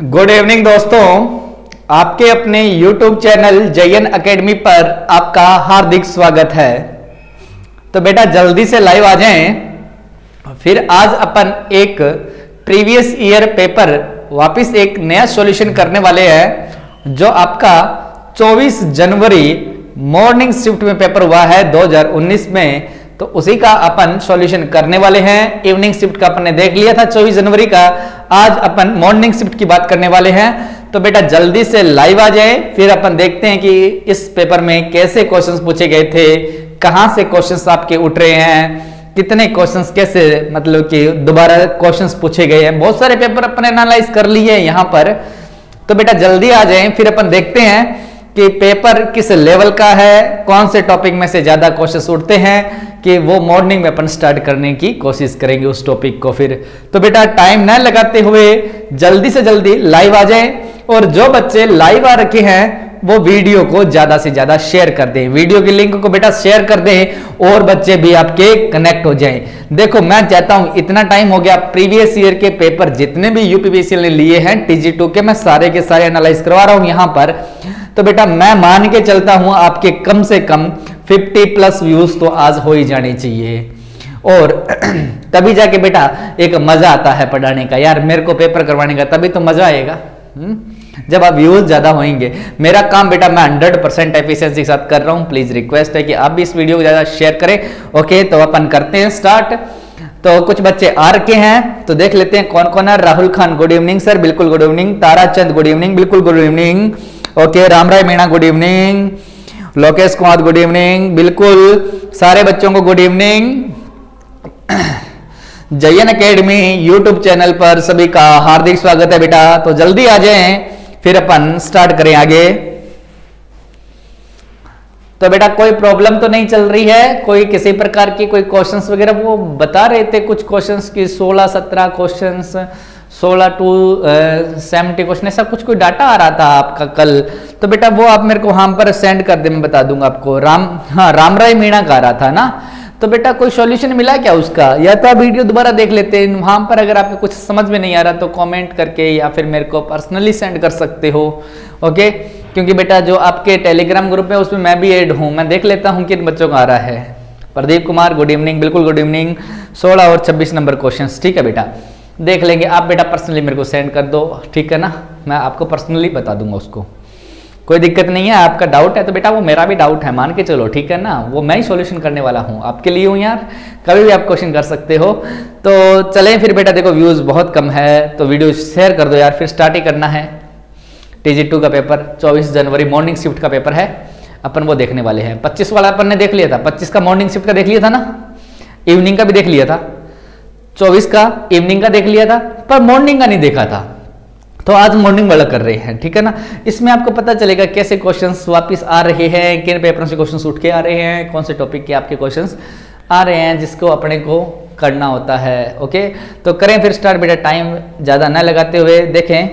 Good evening दोस्तों। आपके अपने YouTube चैनल जयन एकेडमी पर आपका हार्दिक स्वागत है। तो बेटा, जल्दी से लाइव आ जाएँ। फिर आज अपन एक प्रीवियस ईयर पेपर वापस एक नया सॉल्यूशन करने वाले हैं, जो आपका 24 जनवरी मॉर्निंग शिफ्ट में पेपर हुआ है 2019 में। तो उसी का अपन सॉल्यूशन करने वाले हैं। इवनिंग शिफ्ट का अपन ने देख लिया था 24 जनवरी का। आज अपन मॉर्निंग शिफ्ट की बात करने वाले हैं। तो बेटा जल्दी से लाइव आ जाए, फिर अपन देखते हैं कि इस पेपर में कैसे क्वेश्चंस पूछे गए थे, कहाँ से क्वेश्चंस आपके उठ रहे हैं, कितने क्वेश्चंस कैसे मतलब कि दोबारा क्वेश्चंस पूछे गए हैं। बहुत सारे पेपर अपन एनालाइज कर लिए यहाँ पर। तो बेटा जल्दी आ जाए, फिर अपन देखते हैं कि पेपर किस लेवल का है, कौन से टॉपिक में से ज़्यादा क्वेश्चन उठते हैं, कि वो मॉर्निंग में अपन स्टार्ट करने की कोशिश करेंगे उस टॉपिक को फिर। तो बेटा टाइम न लगाते हुए जल्दी से जल्दी लाइव आ जाएँ और जो बच्चे लाइव आ रखे हैं, वो वीडियो को ज़्यादा से ज़्यादा शेयर कर दें। वीडियो के लिंक को बेटा शेयर कर दें और बच्चे भी आपके कनेक्ट हो जाएँ। देखो, मैं चाहता हूँ इतना टाइम हो गया प्रीवियस ईयर के पेपर जितने भी यूपीपीसीएल ने लिए हैं टीजी टू के, मैं सारे के सारे एनालाइज करवा रहा हूँ यहाँ पर। तो बेटा मैं मान के चलता हूँ, आपके कम से कम 50 प्लस व्यूज़ तो आज हो ही जाने चाहिए। और तभी जाके बेटा एक मज़ा आता है पढ़ाने का। यार, मेरे को पेपर करवाने का, तभी तो मज़ा आएगा। जब आप व्यूज़ ज़्यादा होंगे मेरा काम बेटा मैं 100 परसेंट एफिशिएंसी के साथ कर रहा हूँ। प्लीज़ रिक्वेस्ट है कि आप भी इस वीडियो को ज़्यादा शेयर करें। ओके तो अपन करते हैं स्टार्ट तो कुछ बच्चे आर के हैं तो देख लेते हैं कौन कौन है। Rahul Khan good evening sir बिल्कुल good evening Tarachand good evening बिल्कुल good evening okay Ram Rai Meena good evening Lokesh Kumar good evening बिल्कुल सारे बच्चों को good evening Jayan academy YouTube channel पर सभी का हार्दिक स्वागत है बेटा। तो जल्दी आ जाएँ, फिर अपन स्टार्ट करें आगे। तो बेटा, कोई प्रॉब्लम तो नहीं चल रही है? कोई किसी प्रकार की कोई क्वेश्चंस वगैरह? वो बता रहे थे कुछ क्वेश्चंस की 16 17 क्वेश्चंस 16 टू सेवेंटी क्वेश्चन ऐसा कुछ कोई डाटा आ रहा था आपका कल? तो बेटा वो आप मेरे को वहाँ पर सेंड कर दे, मैं बता दूँगा आपको। राम हाँ राम राय मीणा का आ रहा था ना? तो बेटा कोई सॉल्यूशन मिला क्या उसका? या तो आप वीडियो दोबारा देख लेते हैं। वहाँ पर अगर आपको कुछ समझ में नहीं आ रहा तो कमेंट करके या फिर मेरे को पर्सनली सेंड कर सकते हो। ओके क्योंकि बेटा जो आपके टेलीग्राम ग्रुप है, उसमें मैं भी ऐड हूँ। मैं देख लेता हूँ किन बच्चों का आ रहा है। प्रदीप कुमार गुड इवनिंग बिल्कुल गुड इवनिंग 16 और 26 नंबर क्वेश्चन ठीक है बेटा? देख लेंगे। आप बेटा पर्सनली मेरे को सेंड कर दो, ठीक है ना? मैं आपको पर्सनली बता दूँगा उसको। कोई दिक्कत नहीं है, आपका डाउट है तो बेटा वो मेरा भी डाउट है, मान के चलो, ठीक है ना? वो मैं ही सॉल्यूशन करने वाला हूँ, आपके लिए हूँ यार। कभी भी आप क्वेश्चन कर सकते हो। तो चलें फिर बेटा, देखो व्यूज़ बहुत कम है तो वीडियो शेयर कर दो यार, फिर स्टार्ट ही करना है। टी टू का पेपर 24 जनवरी मॉर्निंग शिफ्ट का पेपर है। अपन वो देखने वाले हैं। 25 वाला अपन ने देख लिया था 25 का मॉर्निंग शिफ्ट का देख लिया था ना? इवनिंग का भी देख लिया था। 24 का इवनिंग का देख लिया था, पर मॉर्निंग का नहीं देखा था। तो आज मॉर्निंग वाला कर रहे हैं, ठीक है ना? इसमें आपको पता चलेगा कैसे क्वेश्चंस वापस आ रहे हैं, किन पेपरों से क्वेश्चंस उठ के आ रहे हैं, कौन से टॉपिक के आपके क्वेश्चंस आ रहे हैं, जिसको अपने को करना होता है ओके तो करें फिर स्टार्ट बेटा टाइम ज़्यादा ना लगाते हुए देखें।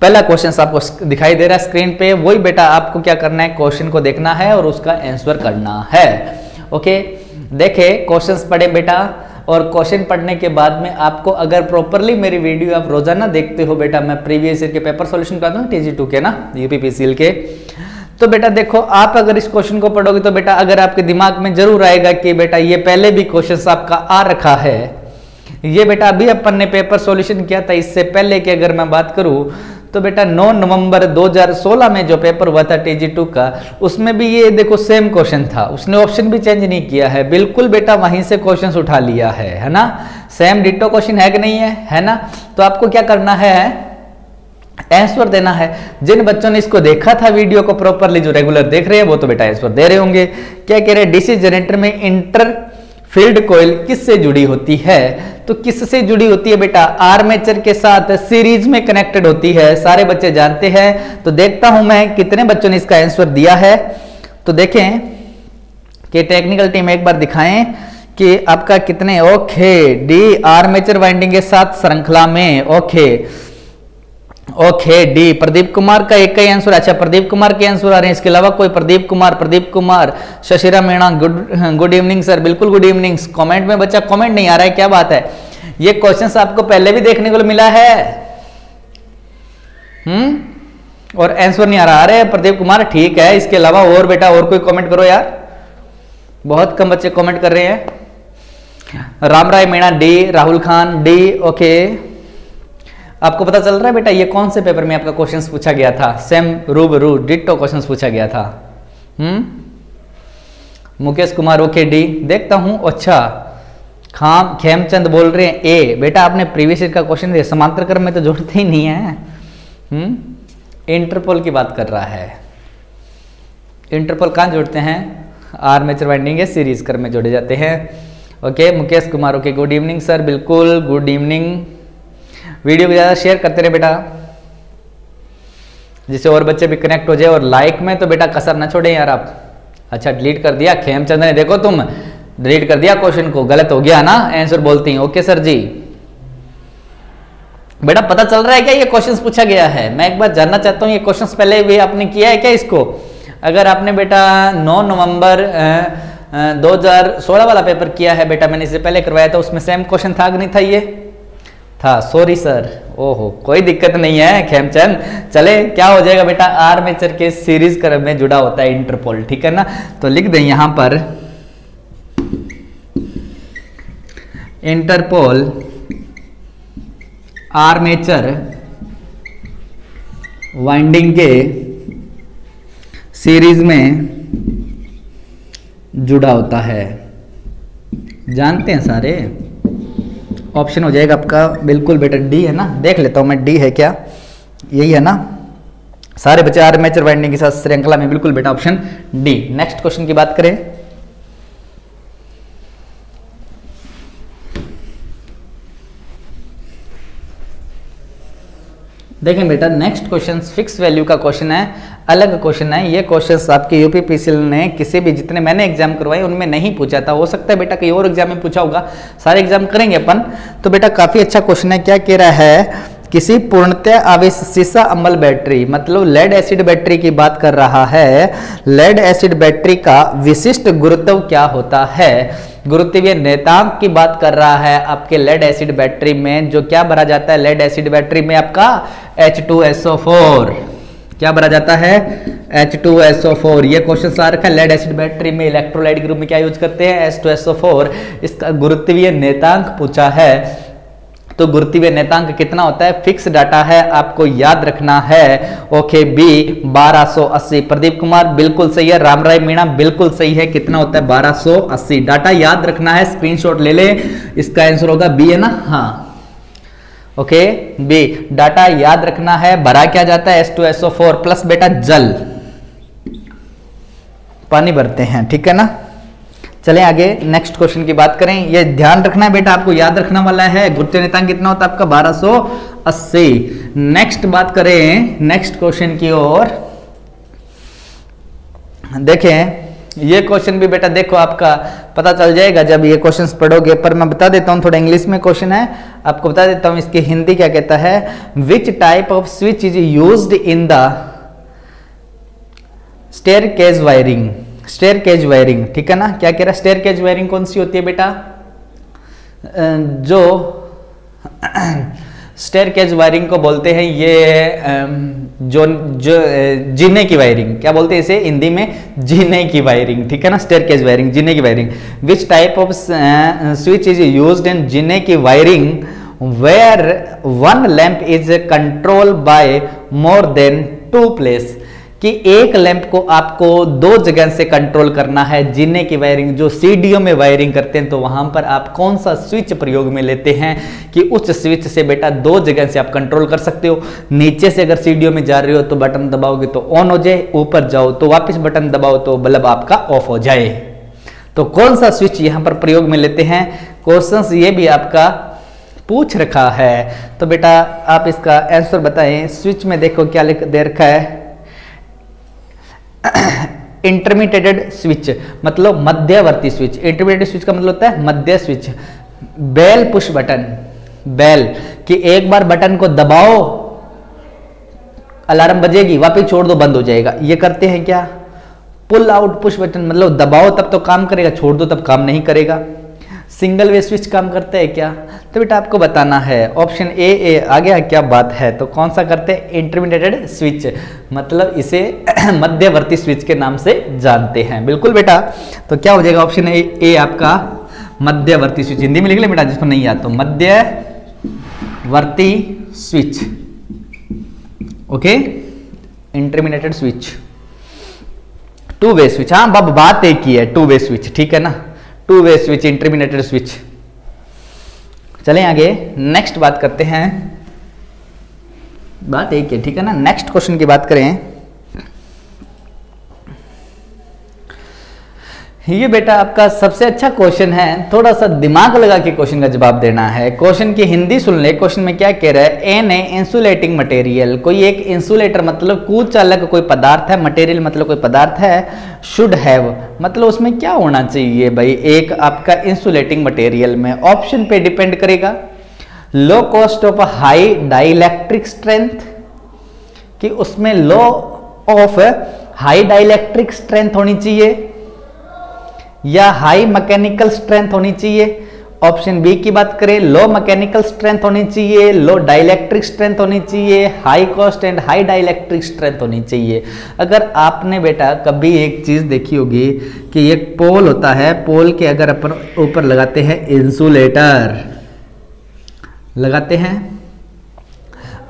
पहला क्वेश्चन आपको दिखाई दे रहा है स्क्रीन पे, वही बेटा आपको क्या करना है क्वेश्चन को देखना है और उसका आंसर करना है ओके देखे क्वेश्चंस पढ़े बेटा, और क्वेश्चन पढ़ने के बाद में आपको अगर प्रॉपरली मेरी वीडियो आप रोज़ाना देखते हो बेटा, मैं प्रीवियस ईयर के पेपर सॉल्यूशन करता हूँ टीजी टू के ना यूपीपीसीएल के तो बेटा देखो, आप अगर इस क्वेश्चन को पढ़ोगे तो बेटा, अगर आपके दिमाग में ज़रूर आएगा कि बेटा ये पहले भी क्वेश्चन आपका आ रखा है, ये बेटा अभी अपन ने पेपर सॉल्यूशन किया था, इससे पहले की अगर मैं बात करूँ तो बेटा 9 नवंबर 2016 में जो पेपर हुआ था टीजी टू का, उसमें भी ये देखो सेम क्वेश्चन था। उसने ऑप्शन भी चेंज नहीं किया है। बिल्कुल बेटा वहीं से क्वेश्चन उठा लिया है है ना? सेम डिटो क्वेश्चन है कि नहीं है? है ना? तो आपको क्या करना है? आंसर देना है। जिन बच्चों ने इसको देखा था वीडियो को प्रॉपरली जो रेगुलर देख रहे हैं, वो तो बेटा आंसर दे रहे होंगे। क्या कह रहे हैं? डीसी जनरेटर में इंटर फ़ील्ड कोयल किससे जुड़ी होती है? तो किससे जुड़ी होती है बेटा? आर्मेचर के साथ सीरीज़ में कनेक्टेड होती है। सारे बच्चे जानते हैं। तो देखता हूँ मैं कितने बच्चों ने इसका आंसर दिया है। तो देखें कि टेक्निकल टीम एक बार दिखाएँ कि आपका कितने? ओके डी आर्मेचर वाइंडिंग के साथ श्रृंखला में। Okay okay D Pradeep Kumar का एक ही आंसर अच्छा प्रदीप कुमार के आंसर आ रहे हैं. इसके अलावा कोई Pradeep Kumar Pradeep Kumar, Shashira Meena good good evening sir बिल्कुल गुड इवनिंग कमेंट में बच्चा कमेंट नहीं आ रहा है, क्या बात है? ये क्वेश्चंस आपको पहले भी देखने को मिला है। हम्म? और आंसर नहीं आ रहा. अरे प्रदीप कुमार, ठीक है. इसके अलावा और बेटा, और कोई कमेंट करो यार. बहुत कम बच्चे कमेंट कर रहे हैं. Ram Rai Meena D Rahul Khan D okay आपको पता चल रहा है बेटा, ये कौन से पेपर में आपका क्वेश्चंस पूछा गया था? सेम रूब रू डिटो क्वेश्चंस पूछा गया था। हम्म? मुकेश कुमार ओके डी देखता हूँ अच्छा। खाम, खेमचंद बोल रहे हैं ए बेटा, आपने प्रीवियस ईयर का क्वेश्चन दिया समांतर क्रम में तो जोड़ते ही नहीं है। हम्म? इंटरपोल की बात कर रहा है। इंटरपोल कहाँ जोड़ते हैं? आर्मेचर वाइंडिंग है सीरीज़ क्रम में जोड़े जाते हैं। Okay Mukesh Kumar okay good evening sir बिल्कुल गुड इवनिंग वीडियो को ज़्यादा शेयर करते रहे बेटा। जिससे और बच्चे भी कनेक्ट हो जाए और लाइक में तो बेटा कसर ना छोड़े यार आप। अच्छा डिलीट कर दिया। खेमचंद ने देखो तुम डिलीट कर दिया क्वेश्चन को। गलत हो गया ना? आंसर बोलती हैं। Okay sir ji. बेटा, पता चल रहा है क्या? ये क्वेश्चंस पूछा गया है। मैं एक बार जानना चाहता हूँ, ये क्वेश्चंस पहले भी आपने किया है क्या इसको? अगर आपने बेटा 9 नवंबर 2016 वाला पेपर किया है बेटा, मैंने इससे पहले करवाया था, उसमें सेम क्वेश्चन था नहीं था ये? था सॉरी सर ओहो, कोई दिक्कत नहीं है, खेमचंद। चले, क्या हो जाएगा बेटा? आर्मेचर के सीरीज़ क्रम में जुड़ा होता है इंटरपोल ठीक है ना? तो लिख दें यहाँ पर इंटरपोल आर्मेचर वाइंडिंग के सीरीज़ में जुड़ा होता है। जानते हैं सारे? ऑप्शन हो जाएगा आपका, बिल्कुल बेटा डी है ना? देख लेता हूँ मैं डी है क्या? यही है ना? सारे बच्चे आर्मेचर वाइंडिंग के साथ श्रृंखला में, बिल्कुल बेटा ऑप्शन डी नेक्स्ट क्वेश्चन की बात करें। देखें बेटा नेक्स्ट क्वेश्चन फिक्स वैल्यू का क्वेश्चन है, अलग क्वेश्चन है। ये क्वेश्चन आपके यूपी पीसीएल ने किसी भी जितने मैंने एग्ज़ाम करवाए उनमें नहीं पूछा था। हो सकता है बेटा कहीं और एग्ज़ाम में पूछा होगा। सारे एग्ज़ाम करेंगे अपन। तो बेटा, काफ़ी अच्छा क्वेश्चन है। क्या कह रहा है? किसी पूर्णतः आवेश सीसा अम्ल बैटरी मतलब लेड एसिड बैटरी की बात कर रहा है। लेड एसिड बैटरी का विशिष्ट गुरुत्व क्या होता है? गुरुत्वीय नेतांक की बात कर रहा है आपके लेड एसिड बैटरी में, जो क्या भरा जाता है? लेड एसिड बैटरी में आपका H2SO4 क्या भरा जाता है? H2SO4 ये क्वेश्चन आ रखा है। लेड एसिड बैटरी में इलेक्ट्रोलाइट ग्रुप में क्या यूज़ करते हैं? H2SO4 इसका गुरुत्वीय नेतांक पूछा है। तो गुरुत्वीय नेतांक कितना होता है? फिक्स डाटा है। आपको याद रखना है। ओके बी 1280 प्रदीप कुमार, बिल्कुल सही है। राम राय मीणा, बिल्कुल सही है। कितना होता है? 1280 डाटा याद रखना है। स्क्रीनशॉट ले ले। इसका आंसर होगा बी है ना? हाँ। ओके? बी, डाटा याद रखना है, भरा क्या जाता है? H2SO4 प्लस बेटा जल। पानी भरते हैं, ठीक है ना? चलें आगे नेक्स्ट क्वेश्चन की बात करें। ये ध्यान रखना है बेटा, आपको याद रखना वाला है। गुरुत्व नेतांक कितना होता है आपका? 1280 नेक्स्ट बात करें नेक्स्ट क्वेश्चन की ओर। देखें ये क्वेश्चन भी बेटा देखो आपका, पता चल जाएगा जब ये क्वेश्चन पढ़ोगे। पर मैं बता देता हूँ, थोड़ा इंग्लिश में क्वेश्चन है। आपको बता देता हूँ, इसकी हिंदी क्या कहता है? Which type of switch is use in the staircase wiring staircase wiring ठीक है ना? क्या कह रहा है? स्टेयर केज वायरिंग कौन सी होती है बेटा? जो स्टेयर केज वायरिंग को बोलते हैं, ये जो जो जीने की वायरिंग क्या बोलते हैं इसे? हिंदी में जीने की वायरिंग ठीक है ना? स्टेयर केज वायरिंग जीने की wiring which type of switch is use in जीने की wiring where one lamp is control by more than two place कि एक लैंप को आपको दो जगह से कंट्रोल करना है जीने की वायरिंग जो सीडीओ में वायरिंग करते हैं तो वहाँ पर आप कौन सा स्विच प्रयोग में लेते हैं कि उस स्विच से बेटा दो जगह से आप कंट्रोल कर सकते हो। नीचे से अगर सीडीओ में जा रहे हो तो बटन दबाओगे तो ऑन हो जाए, ऊपर जाओ तो वापस बटन दबाओ तो बल्ब आपका ऑफ़ हो जाए। तो कौन सा स्विच यहाँ पर प्रयोग में लेते हैं? क्वेश्चन ये भी आपका पूछ रखा है। तो बेटा आप इसका आंसर बताएँ। स्विच में देखो क्या दे रखा है। इंटरमीडिएटेड स्विच मतलब मध्यवर्ती स्विच इंटरमीडिएट स्विच का मतलब होता है मध्य switch bell push button bell कि एक बार बटन को दबाओ अलार्म बजेगी, वापिस छोड़ दो, बंद हो जाएगा. ये करते हैं क्या? पुल आउट पुश बटन मतलब दबाओ तब तो काम करेगा, छोड़ दो तब काम नहीं करेगा. सिंगल वे स्विच काम करते हैं क्या? तो बेटा आपको बताना है ऑप्शन ए ए आ गया क्या बात है? तो कौन सा करते हैं? इंटरमीडिएटेड स्विच मतलब इसे मध्यवर्ती स्विच के नाम से जानते हैं। बिल्कुल बेटा। तो क्या हो जाएगा ऑप्शन ए ए आपका मध्यवर्ती स्विच हिंदी में लिख ले बेटा, जिसको नहीं याद। तो मध्यवर्ती switch okay intermediated switch two way switch हाँ बात एक ही है टू वे स्विच ठीक है ना? Two way switch intermediated switch चलें आगे नेक्स्ट बात करते हैं। बात एक है, ठीक है ना? नेक्स्ट क्वेश्चन की बात करें। ये बेटा आपका सबसे अच्छा क्वेश्चन है। थोड़ा सा दिमाग लगा के क्वेश्चन का जवाब देना है। क्वेश्चन की हिंदी सुन ले। क्वेश्चन में क्या कह रहा है? एन ए इंसुलेटिंग मटेरियल कोई एक इंसुलेटर मतलब कुचालक कोई पदार्थ है? मटेरियल मतलब कोई पदार्थ है? शुड हैव मतलब उसमें क्या होना चाहिए भाई? एक आपका इंसुलेटिंग मटेरियल में ऑप्शन पे डिपेंड करेगा। Low cost of high dielectric strength कि उसमें low of high dielectric strength होनी चाहिए। या हाई मैकेनिकल स्ट्रेंथ होनी चाहिए। ऑप्शन बी की बात करें लो मैकेनिकल स्ट्रेंथ होनी चाहिए लो डाइलेक्ट्रिक स्ट्रेंथ होनी चाहिए high cost and high dielectric strength होनी चाहिए। अगर आपने बेटा कभी एक चीज़ देखी होगी कि एक पोल होता है, पोल के अगर अपन ऊपर लगाते हैं इंसुलेटर लगाते हैं?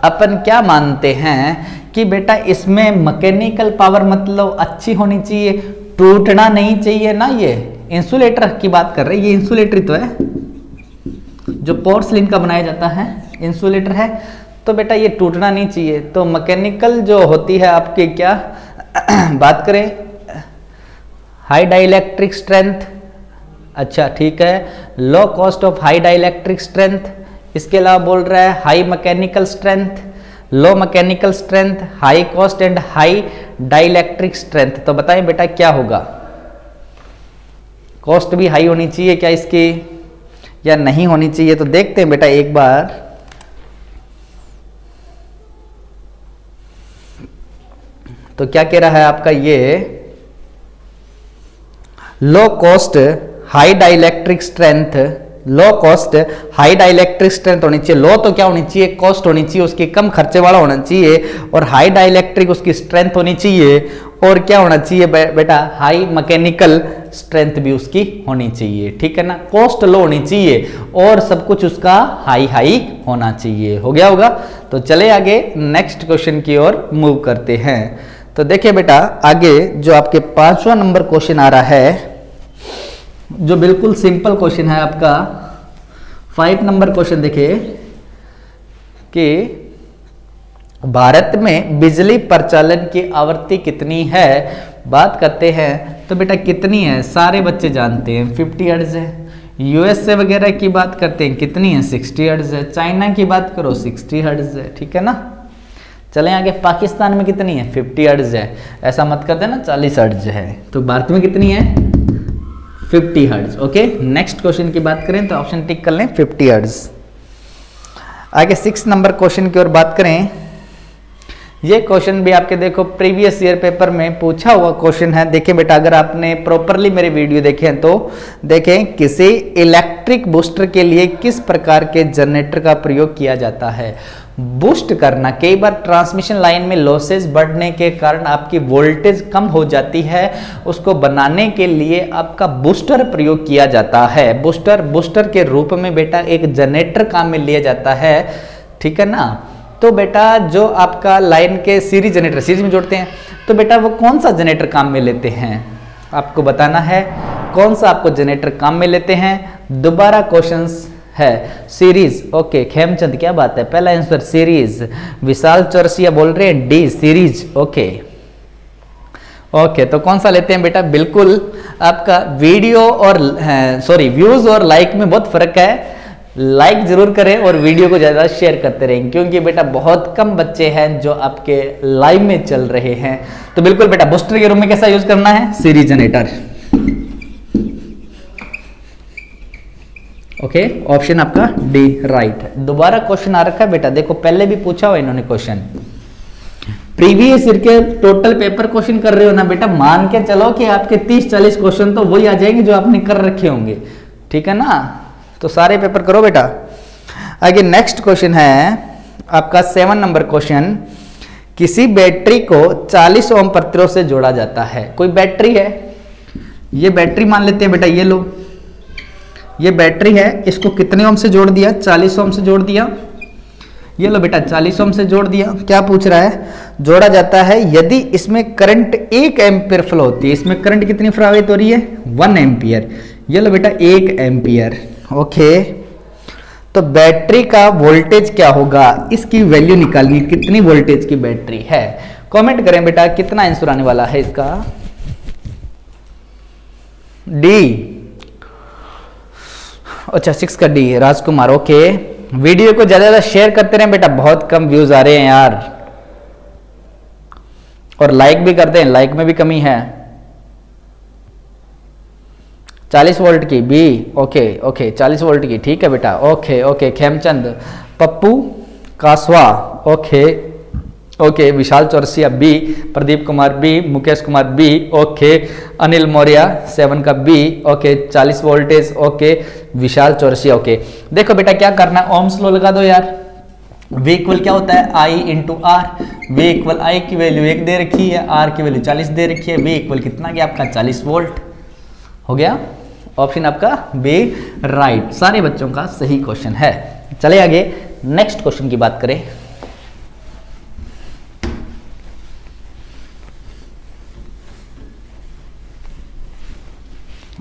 अपन क्या मानते हैं कि बेटा इसमें मैकेनिकल पावर मतलब अच्छी होनी चाहिए? टूटना नहीं चाहिए ना ये। इंसुलेटर की बात कर रहे हैं, ये इंसुलेटर तो है। जो पोर्सलिन का बनाया जाता है इंसुलेटर है। तो बेटा ये टूटना नहीं चाहिए। तो मैकेनिकल जो होती है आपकी क्या? बात करें हाई डाइलेक्ट्रिक स्ट्रेंथ अच्छा ठीक है। Low cost of high dielectric strength इसके अलावा बोल रहा है high mechanical strength low mechanical strength high cost and high dielectric strength तो बताएँ बेटा, क्या होगा? कॉस्ट भी हाई होनी चाहिए क्या इसकी? या नहीं होनी चाहिए? तो देखते हैं बेटा एक बार। तो क्या कह रहा है आपका ये? Low cost high dielectric strength low cost high dielectric strength होनी चाहिए लो तो क्या होनी चाहिए कॉस्ट होनी चाहिए उसकी कम खर्चे वाला होना चाहिए और हाई डाइलेक्ट्रिक उसकी स्ट्रेंथ होनी चाहिए और क्या होना चाहिए बेटा? हाई मैकेनिकल स्ट्रेंथ भी उसकी होनी चाहिए ठीक है ना? कॉस्ट लो होनी चाहिए और सब कुछ उसका हाई हाई होना चाहिए हो गया होगा? तो चले आगे नेक्स्ट क्वेश्चन की ओर मूव करते हैं। तो देखिए बेटा, आगे जो आपके पांचवा नंबर क्वेश्चन आ रहा है जो बिल्कुल सिंपल क्वेश्चन है आपका फाइव नंबर क्वेश्चन देखिए, कि भारत में बिजली प्रचालन की आवृत्ति कितनी है? बात करते हैं तो बेटा कितनी है? सारे बच्चे जानते हैं 50 हर्ट्ज है। यूएसए वगैरह की बात करते हैं, कितनी है? 60 हर्ट्ज है। चाइना की बात करो 60 हर्ट्ज है, ठीक है ना? चलें आगे, पाकिस्तान में कितनी है? 50 हर्ट्ज है। ऐसा मत कर देना 40 हर्ट्ज है। तो भारत में कितनी है? 50 हर्ट्ज ओके नेक्स्ट क्वेश्चन की बात करें तो ऑप्शन टिक कर लें 50 हर्ट्ज आगे सिक्स नंबर क्वेश्चन की ओर बात करें। ये क्वेश्चन भी आपके देखो प्रीवियस ईयर पेपर में पूछा हुआ क्वेश्चन है। देखें बेटा, अगर आपने प्रॉपरली मेरे वीडियो देखे हैं तो देखें किसी इलेक्ट्रिक बूस्टर के लिए किस प्रकार के जनरेटर का प्रयोग किया जाता है। बूस्ट करना। कई बार ट्रांसमिशन लाइन में लॉसेस बढ़ने के कारण आपकी वोल्टेज कम हो जाती है। उसको बनाने के लिए आपका बूस्टर प्रयोग किया जाता है। बूस्टर बूस्टर के रूप में बेटा एक जनरेटर काम में लिया जाता है। ठीक है ना? तो बेटा जो आपका लाइन के सीरीज़ जनरेटर सीरीज़ में जोड़ते हैं तो बेटा वो कौन सा जनरेटर काम में लेते हैं? आपको बताना है, कौन सा आपको जनरेटर काम में लेते हैं? दोबारा क्वेश्चंस है सीरीज़ ओके खेमचंद क्या बात है? पहला आंसर सीरीज़ विशाल चौरसिया बोल रहे हैं डी सीरीज़ ओके ओके तो कौन सा लेते हैं बेटा? बिल्कुल आपका वीडियो और सॉरी व्यूज़ और लाइक में बहुत फ़र्क है। लाइक ज़रूर करें और वीडियो को ज़्यादा शेयर करते रहें, क्योंकि बेटा बहुत कम बच्चे हैं जो आपके लाइव में चल रहे हैं। तो बिल्कुल बेटा बूस्टर के रूम में कैसा यूज़ करना है? सीरीज़ जनरेटर ओके ऑप्शन आपका डी राइट दोबारा क्वेश्चन आ रखा है बेटा। देखो, पहले भी पूछा हुआ इन्होंने क्वेश्चन प्रीवियस ईयर के टोटल पेपर क्वेश्चन कर रहे हो ना बेटा? मान के चलो कि आपके 30 40 क्वेश्चन तो वही आ जाएँगे जो आपने कर रखे होंगे। ठीक है ना? तो सारे पेपर करो बेटा। आगे नेक्स्ट क्वेश्चन है आपका सेवन नंबर क्वेश्चन किसी बैटरी को 40 ओम प्रतिरोध से जोड़ा जाता है। कोई बैटरी है? ये बैटरी मान लेते हैं बेटा, ये लो। ये बैटरी है, इसको कितने ओम से जोड़ दिया? 40 ओम से जोड़ दिया। ये लो बेटा 40 ओम से जोड़ दिया। क्या पूछ रहा है? जोड़ा जाता है, यदि इसमें करंट एक एम्पियर फ्लो होती है, इसमें करंट कितनी प्रवाहित हो रही है? One ampere. ये लो बेटा, एक एम्पियर। ओके। तो बैटरी का वोल्टेज क्या होगा? इसकी वैल्यू निकालनी कितनी वोल्टेज की बैटरी है? कमेंट करें बेटा, कितना आंसर आने वाला है इसका? डी। अच्छा सिक्स का डी, राजकुमार, ओके। वीडियो को ज़्यादा ज़्यादा शेयर करते रहे, बेटा, बहुत कम व्यूज़ आ रहे हैं यार। और लाइक भी करते हैं लाइक में भी कमी है। 40 वोल्ट की बी ओके ओके 40 वोल्ट की, ठीक है बेटा, okay okay, Khemchand, Pappu, Kaswa, okay. Okay Vishal Chaurasia B Pradeep Kumar B Mukesh Kumar B okay Anil Maurya seven का B okay 40 voltage okay Vishal Chaurasia okay देखो बेटा क्या करना है ओम्स लो लगा दो यार वी इक्वल क्या होता है I into R V equal I की वैल्यू एक दे रखी है आर की वैल्यू 40 दे रखी है वी इक्वल कितना गया आपका 40 वोल्ट हो गया ऑप्शन आपका बी राइट सारे बच्चों का सही क्वेश्चन है। चले आगे। नेक्स्ट क्वेश्चन की बात करें।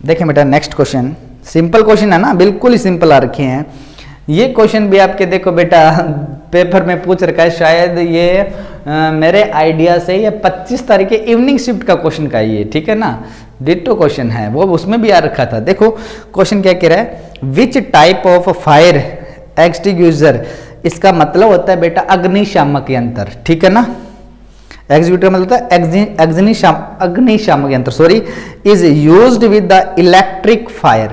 देखें बेटा नेक्स्ट क्वेश्चन सिंपल क्वेश्चन है ना? बिल्कुल ही सिंपल आ रखे हैं। ये क्वेश्चन भी आपके देखो बेटा पेपर में पूछ रखा है शायद ये आ, मेरे आइडिया से ये 25 तारीख के इवनिंग शिफ्ट का क्वेश्चन का ये ठीक है ना? डिटो क्वेश्चन है वो उसमें भी आ रखा था। देखो क्वेश्चन क्या कह रहा है? Which type of fire extinguisher इसका मतलब होता है बेटा अग्निशामक यंत्र ठीक है ना? एग्जीक्यूटिव मतलब होता अग्निशाम अग्निशामक यंत्र sorry is used with the electric fire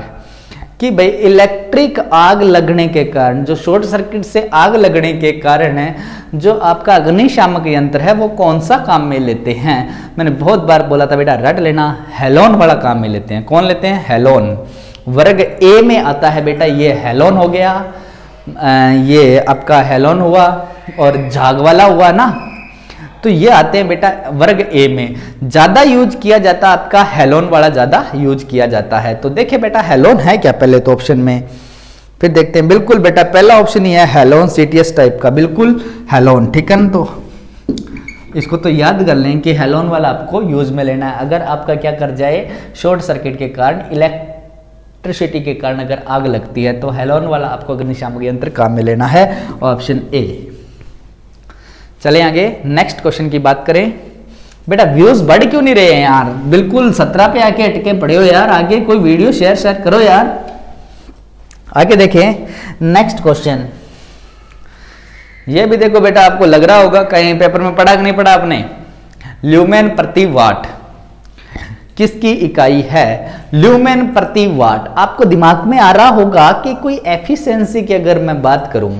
कि भाई इलेक्ट्रिक आग लगने के कारण, जो शॉर्ट सर्किट से आग लगने के कारण है, जो आपका अग्निशामक यंत्र है, वो कौन सा काम में लेते हैं? मैंने बहुत बार बोला था, बेटा, रट लेना हेलोन वाला काम में लेते हैं। कौन लेते हैं? हेलोन वर्ग ए में आता है, बेटा, ये हेलोन हो गया। ये आपका हेलोन हुआ, और झाग वाला हुआ ना तो ये आते हैं बेटा वर्ग ए में। ज़्यादा यूज़ किया जाता आपका हेलोन वाला, ज़्यादा यूज़ किया जाता है। तो देखिए बेटा हेलोन है क्या पहले तो ऑप्शन में? फिर देखते हैं, बिल्कुल बेटा, पहला ऑप्शन ही है हेलोन सीटीएस टाइप का। बिल्कुल हेलोन ठीक है ना तो? इसको तो याद कर लें कि हेलोन वाला आपको यूज़ में लेना है। अगर आपका क्या कर जाए शॉर्ट सर्किट के कारण इलेक्ट्रिसिटी के कारण अगर आग लगती है तो हेलोन वाला आपको अग्निशामक यंत्र काम में लेना है ऑप्शन ए चले आगे नेक्स्ट क्वेश्चन की बात करें। बेटा व्यूज़ बढ़ क्यों नहीं रहे हैं यार? बिल्कुल सत्रह पे आके अटके पड़े हो यार। आगे कोई वीडियो शेयर शेयर करो यार। आगे देखें नेक्स्ट क्वेश्चन ये भी देखो बेटा, आपको लग रहा होगा, कहीं पेपर में पढ़ा कि नहीं पढ़ा आपने? ल्यूमेन प्रति वाट। किसकी इकाई है? ल्यूमेन प्रति वाट। आपको दिमाग में आ रहा होगा कि कोई एफिशिएंसी की अगर मैं बात करूँ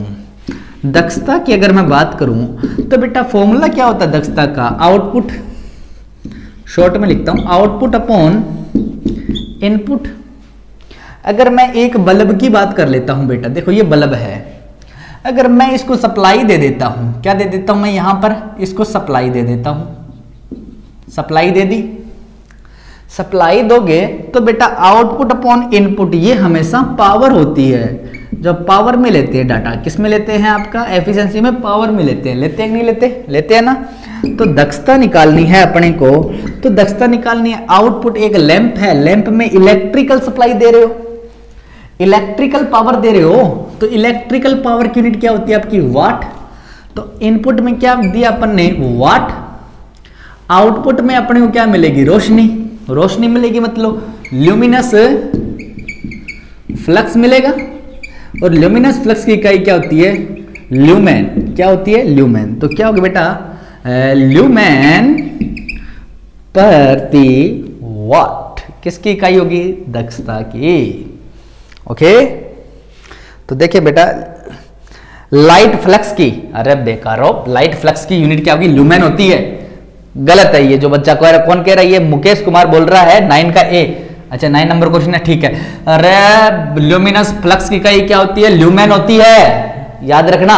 दक्षता की अगर मैं बात करूँ तो बेटा फॉर्मूला क्या होता है दक्षता का? आउटपुट शॉर्ट में लिखता हूँ आउटपुट अपॉन इनपुट अगर मैं एक बल्ब की बात कर लेता हूँ बेटा, देखो ये बल्ब है। अगर मैं इसको सप्लाई दे देता हूँ, क्या दे देता हूँ मैं यहाँ पर? इसको सप्लाई दे देता हूँ। सप्लाई दे दी। सप्लाई दोगे तो बेटा आउटपुट अपॉन इनपुट ये हमेशा पावर होती है। जब पावर में लेते हैं डाटा किसमें लेते हैं आपका? एफिशिएंसी में पावर में लेते हैं। लेते हैं नहीं लेते? लेते हैं ना? तो दक्षता निकालनी है अपने को। तो दक्षता निकालनी है। आउटपुट एक लैंप है। लैंप में इलेक्ट्रिकल सप्लाई दे रहे हो। इलेक्ट्रिकल पावर दे रहे हो। तो इलेक्ट्रिकल पावर की यूनिट क्या होती है आपकी? वाट तो इनपुट में क्या दिया अपन ने? वाट आउटपुट में अपने को क्या मिलेगी? रोशनी। रोशनी मिलेगी मतलब ल्यूमिनस फ्लक्स मिलेगा। और ल्यूमिनस फ्लक्स की इकाई क्या होती है? ल्यूमेन क्या होती है? ल्यूमेन तो क्या होगा बेटा? ल्यूमेन प्रति वाट किसकी इकाई होगी? दक्षता की. ओके तो देखिए बेटा लाइट फ्लक्स की. अरे बेकार हो लाइट फ्लक्स की यूनिट क्या होगी? ल्यूमेन होती है. गलत है ये, जो बच्चा कह रहा है, कौन कह रहा है? ये मुकेश कुमार बोल रहा है नाइन का ए अच्छा नाइन नंबर क्वेश्चन है, ठीक है। अरे ल्यूमिनस फ्लक्स की कई क्या होती है? ल्यूमेन होती है। याद रखना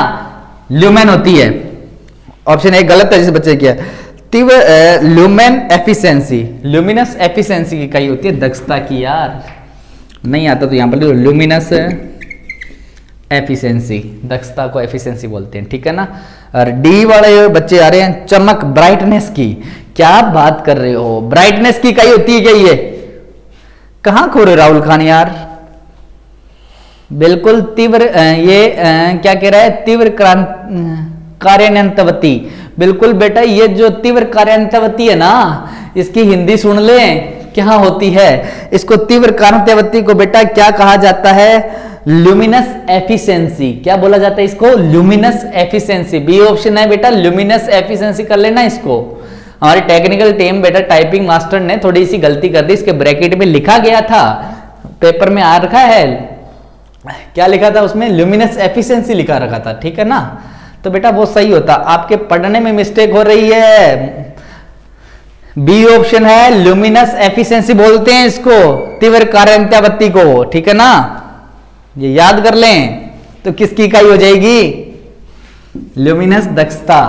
ल्यूमेन होती है। ऑप्शन ए गलत है जिस बच्चे किया। तीव्र ल्यूमेन एफिशिएंसी ल्यूमिनस एफिशिएंसी की कई होती है, दक्षता की यार। नहीं आता तो यहाँ पर ल्यूमिनस एफिशिएंसी दक्षता को एफिशिएंसी बोलते हैं, ठीक है ना? और डी वाले बच्चे आ रहे हैं, चमक ब्राइटनेस की। क्या बात कर रहे हो? ब्राइटनेस की कई होती है क्या ये? कहाँ खो रहे राहुल खान यार? बिल्कुल तीव्र ये क्या कह रहा है? तीव्र कार्यान्वती बिल्कुल बेटा, ये जो तीव्र कार्यान्वती है ना, इसकी हिंदी सुन ले, क्या होती है? इसको तीव्र कार्यान्वती को बेटा क्या कहा जाता है? ल्यूमिनस एफिशिएंसी क्या बोला जाता है इसको? ल्यूमिनस एफिशिएंसी बी ऑप्शन है बेटा ल्यूमिनस एफिशिएंसी कर लेना इसको। हमारी टेक्निकल टीम बेटा टाइपिंग मास्टर ने थोड़ी सी गलती कर दी, इसके ब्रैकेट में लिखा गया था। पेपर में आ रखा है। क्या लिखा था उसमें? ल्यूमिनस एफिशिएंसी लिखा रखा था, ठीक है ना? तो बेटा वो सही होता। आपके पढ़ने में मिस्टेक हो रही है। बी ऑप्शन है ल्यूमिनस एफिशिएंसी बोलते हैं इसको, तीव्र कार्यान्त्यावत्ती को, ठीक है ना? ये याद कर लें। तो किसकी इकाई हो जाएगी? ल्यूमिनस दक्षता।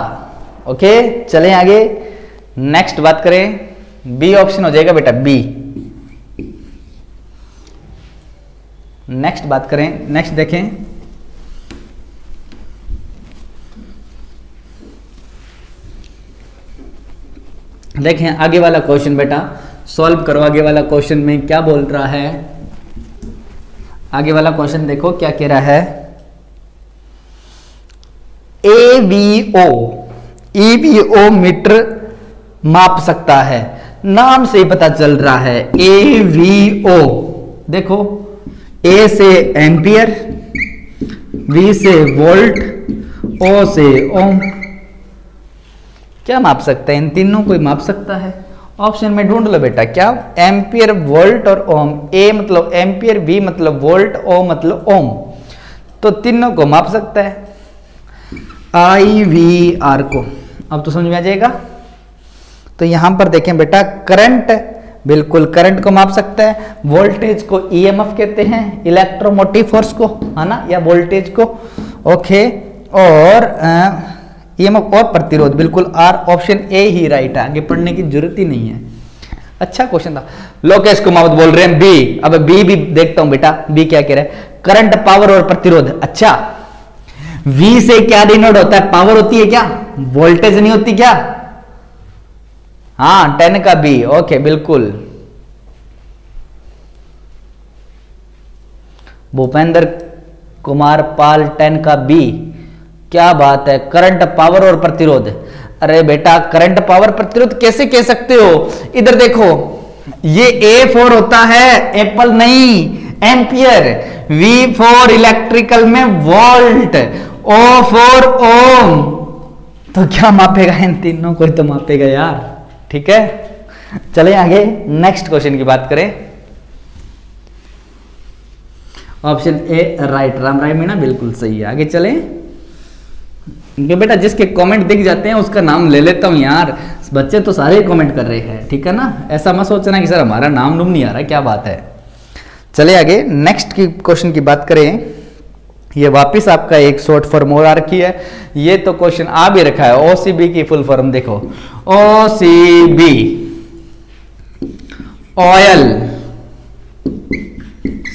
ओके चलें आगे। नेक्स्ट बात करें बी ऑप्शन हो जाएगा बेटा बी नेक्स्ट बात करें नेक्स्ट देखें. देखें आगे वाला क्वेश्चन बेटा सॉल्व करो आगे वाला क्वेश्चन में क्या बोल रहा है? आगे वाला क्वेश्चन देखो क्या कह रहा है. A V O E V O meter माप सकता है। नाम से ही पता चल रहा है। A V O. देखो, ए से एम्पियर, वी से वोल्ट, ओ से ओम। क्या माप सकता है? इन तीनों को माप सकता है? ऑप्शन में ढूंढ लो बेटा, क्या? एम्पियर, वोल्ट और ओम। ए मतलब एम्पियर, वी मतलब वोल्ट, ओ मतलब ओम। तो तीनों को माप सकता है। आई वी आर को। अब तो समझ में आ जाएगा। तो यहाँ पर देखें बेटा करंट बिल्कुल करंट को माप सकता है। वोल्टेज को ईएमएफ कहते हैं इलेक्ट्रोमोटिव फोर्स को, है ना, या वोल्टेज को। ओके और ईएमएफ और प्रतिरोध, बिल्कुल आर ऑप्शन ए ही राइट है, आगे पढ़ने की ज़रूरत ही नहीं है। अच्छा क्वेश्चन था। लोकेश कुमावत बोल रहे हैं बी अब बी भी देखता हूँ बेटा बी क्या कह रहे हैं? करंट पावर और प्रतिरोध अच्छा। वी से क्या डिनोट होता है? पावर होती है क्या? वोल्टेज नहीं होती क्या? हाँ टेन का बी ओके बिल्कुल। भूपेंद्र कुमार पाल टेन का बी क्या बात है करंट पावर और प्रतिरोध। अरे बेटा करंट पावर प्रतिरोध कैसे कह सकते हो? इधर देखो, ये ए फोर होता है एप्पल नहीं एम्पियर वी फोर इलेक्ट्रिकल में वोल्ट ओ फोर ओम तो क्या मापेगा इन तीनों को? तो मापेगा यार। ठीक है? चले आगे नेक्स्ट क्वेश्चन की बात करें। Option A right Ram Rai Meena, बिल्कुल सही है। आगे चलें। बेटा, जिसके कमेंट दिख जाते हैं, उसका नाम ले लेता हूँ यार। बच्चे तो सारे कमेंट कर रहे हैं, ठीक है ना? ऐसा मत सोचना कि सर, हमारा नाम नूम नहीं आ रहा, क्या बात है? चले आगे नेक्स्ट की क्वेश्चन की बात करें। ये वापिस आपका एक शॉर्ट फॉर्म और आ रखी है। ये तो क्वेश्चन आ भी रखा है। ओसीबी की फुल फॉर्म देखो। ओसीबी ऑयल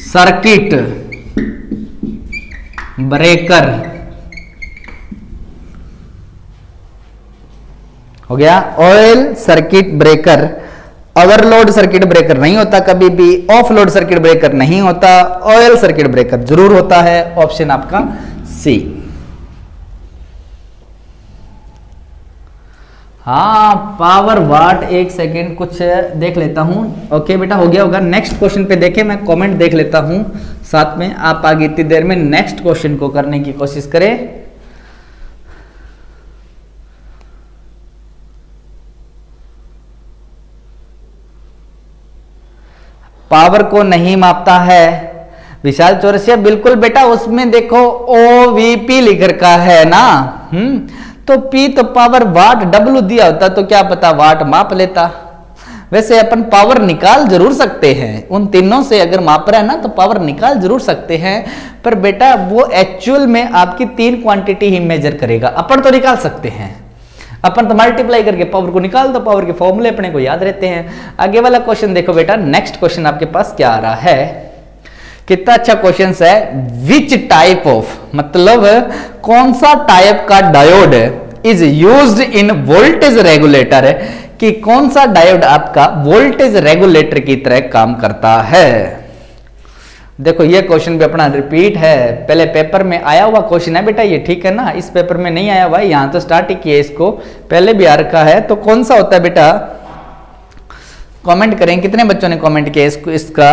सर्किट ब्रेकर हो गया। Oil circuit breaker overload circuit breaker नहीं होता कभी भी ऑफ़ लोड सर्किट ब्रेकर नहीं होता ऑयल सर्किट ब्रेकर ज़रूर होता है ऑप्शन आपका सी हाँ पावर वाट एक सेकेंड कुछ देख लेता हूँ। ओके बेटा, हो गया होगा। नेक्स्ट क्वेश्चन पे देखें, मैं कमेंट देख लेता हूँ। साथ में आप आगे इतनी देर में नेक्स्ट क्वेश्चन को करने की कोशिश करें। पावर को नहीं मापता है। विशाल चौरसिया, बिल्कुल बेटा, उसमें देखो ओ वी पी लिख रखा है ना? हम्म तो पी तो पावर वाट डब्लू दिया होता तो क्या पता वाट माप लेता। वैसे अपन पावर निकाल ज़रूर सकते हैं। उन तीनों से अगर माप रहा है ना तो पावर निकाल ज़रूर सकते हैं। पर बेटा, वो एक्चुअल में आपकी तीन क्वांटिटी ही मेजर करेगा। अपन तो निकाल सकते हैं। अपन तो मल्टीप्लाई करके पावर को निकाल दो पावर के फॉर्मूले अपने को याद रहते हैं। आगे वाला क्वेश्चन देखो बेटा नेक्स्ट क्वेश्चन आपके पास क्या आ रहा है? कितना अच्छा क्वेश्चन है? विच टाइप ऑफ़ मतलब कौन सा टाइप का diode is use in voltage regulator कि कौन सा डायोड आपका वोल्टेज रेगुलेटर की तरह काम करता है? देखो, ये क्वेश्चन भी अपना रिपीट है। पहले पेपर में आया हुआ क्वेश्चन है, बेटा, ये ठीक है ना? इस पेपर में नहीं आया हुआ है, यहाँ तो स्टार्ट ही किया इसको। पहले भी आ रखा है तो कौन सा होता है बेटा? कमेंट करें, कितने बच्चों ने कमेंट किया इसको, इसका?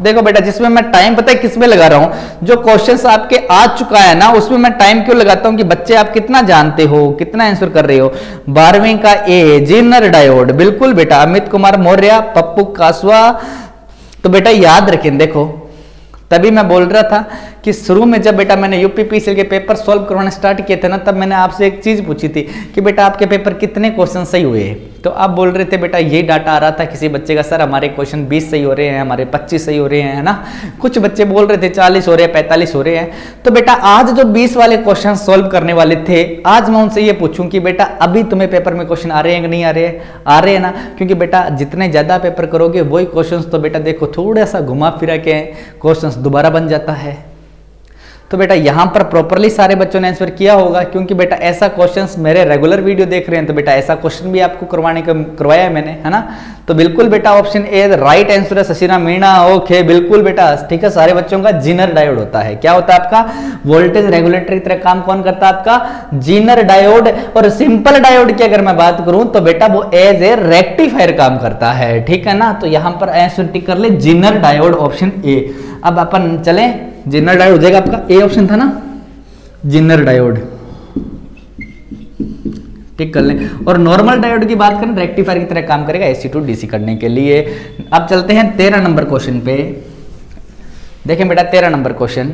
देखो बेटा, जिसमें मैं टाइम पता है किसमें लगा रहा हूँ? जो क्वेश्चंस आपके आ चुका है ना, उसमें मैं टाइम क्यों लगाता हूँ कि बच्चे आप कितना जानते हो, कितना आंसर कर रहे हो? बारहवीं का ए जिनर डायोड बिल्कुल बेटा, अमित कुमार मौर्य, पप्पू कासवा। तो बेटा, याद रखें, देखो तभी मैं बोल रहा था कि शुरू में जब बेटा मैंने यूपीपीसीएल के पेपर सॉल्व करवाने स्टार्ट किए थे ना, तब मैंने आपसे एक चीज़ पूछी थी कि बेटा आपके पेपर कितने क्वेश्चन सही हुए? तो आप बोल रहे थे, बेटा, यही डाटा आ रहा था किसी बच्चे का, सर, हमारे क्वेश्चन 20 सही हो रहे हैं, हमारे 25 सही हो रहे हैं, है ना? कुछ बच्चे बोल रहे थे 40 हो रहे हैं, पैंतालीस हो रहे हैं। तो बेटा, आज जो 20 वाले क्वेश्चन सोल्व करने वाले थे, आज मैं उनसे ये पूछूँ कि, बेटा, अभी तुम्हें पेपर में क्वेश्चन आ रहे हैं कि नहीं आ रहे? हैं आ रहे हैं ना, क्योंकि बेटा, जितने ज़्यादा पेपर करोगे, वही क्वेश्चन तो बेटा देखो, थोड़ा सा घुमा फिरा के क्वेश्चन दोबारा बन जाता है। तो बेटा यहाँ पर प्रॉपरली सारे बच्चों ने आंसर किया होगा, क्योंकि बेटा ऐसा क्वेश्चंस मेरे रेगुलर वीडियो देख रहे हैं तो बेटा ऐसा क्वेश्चन भी आपको करवाने का, करवाया है मैंने, है ना? तो बिल्कुल बेटा ऑप्शन ए राइट आंसर है ससीना मीणा ओके बिल्कुल बेटा, ठीक है, सारे बच्चों का जीनर डायोड होता है। क्या होता है आपका? वोल्टेज रेगुलेटरी तरह काम कौन करता है आपका? जीनर डायोड और सिंपल डायोड की अगर मैं बात करूँ तो बेटा वो एज ए रेक्टिफायर काम करता है, ठीक है ना? तो यहाँ पर आंसर टिक कर ले, जीनर डायोड ऑप्शन ए अब अपन चले जिनर डायोड हो जाएगा आपका? ए ऑप्शन था ना? जिन्नर डायोड ठीक, कर लें। और नॉर्मल डायोड की बात करें रेक्टिफायर की तरह काम करेगा एसी टू डीसी करने के लिए। अब चलते हैं तेरह नंबर क्वेश्चन पे। देखें बेटा, तेरह नंबर क्वेश्चन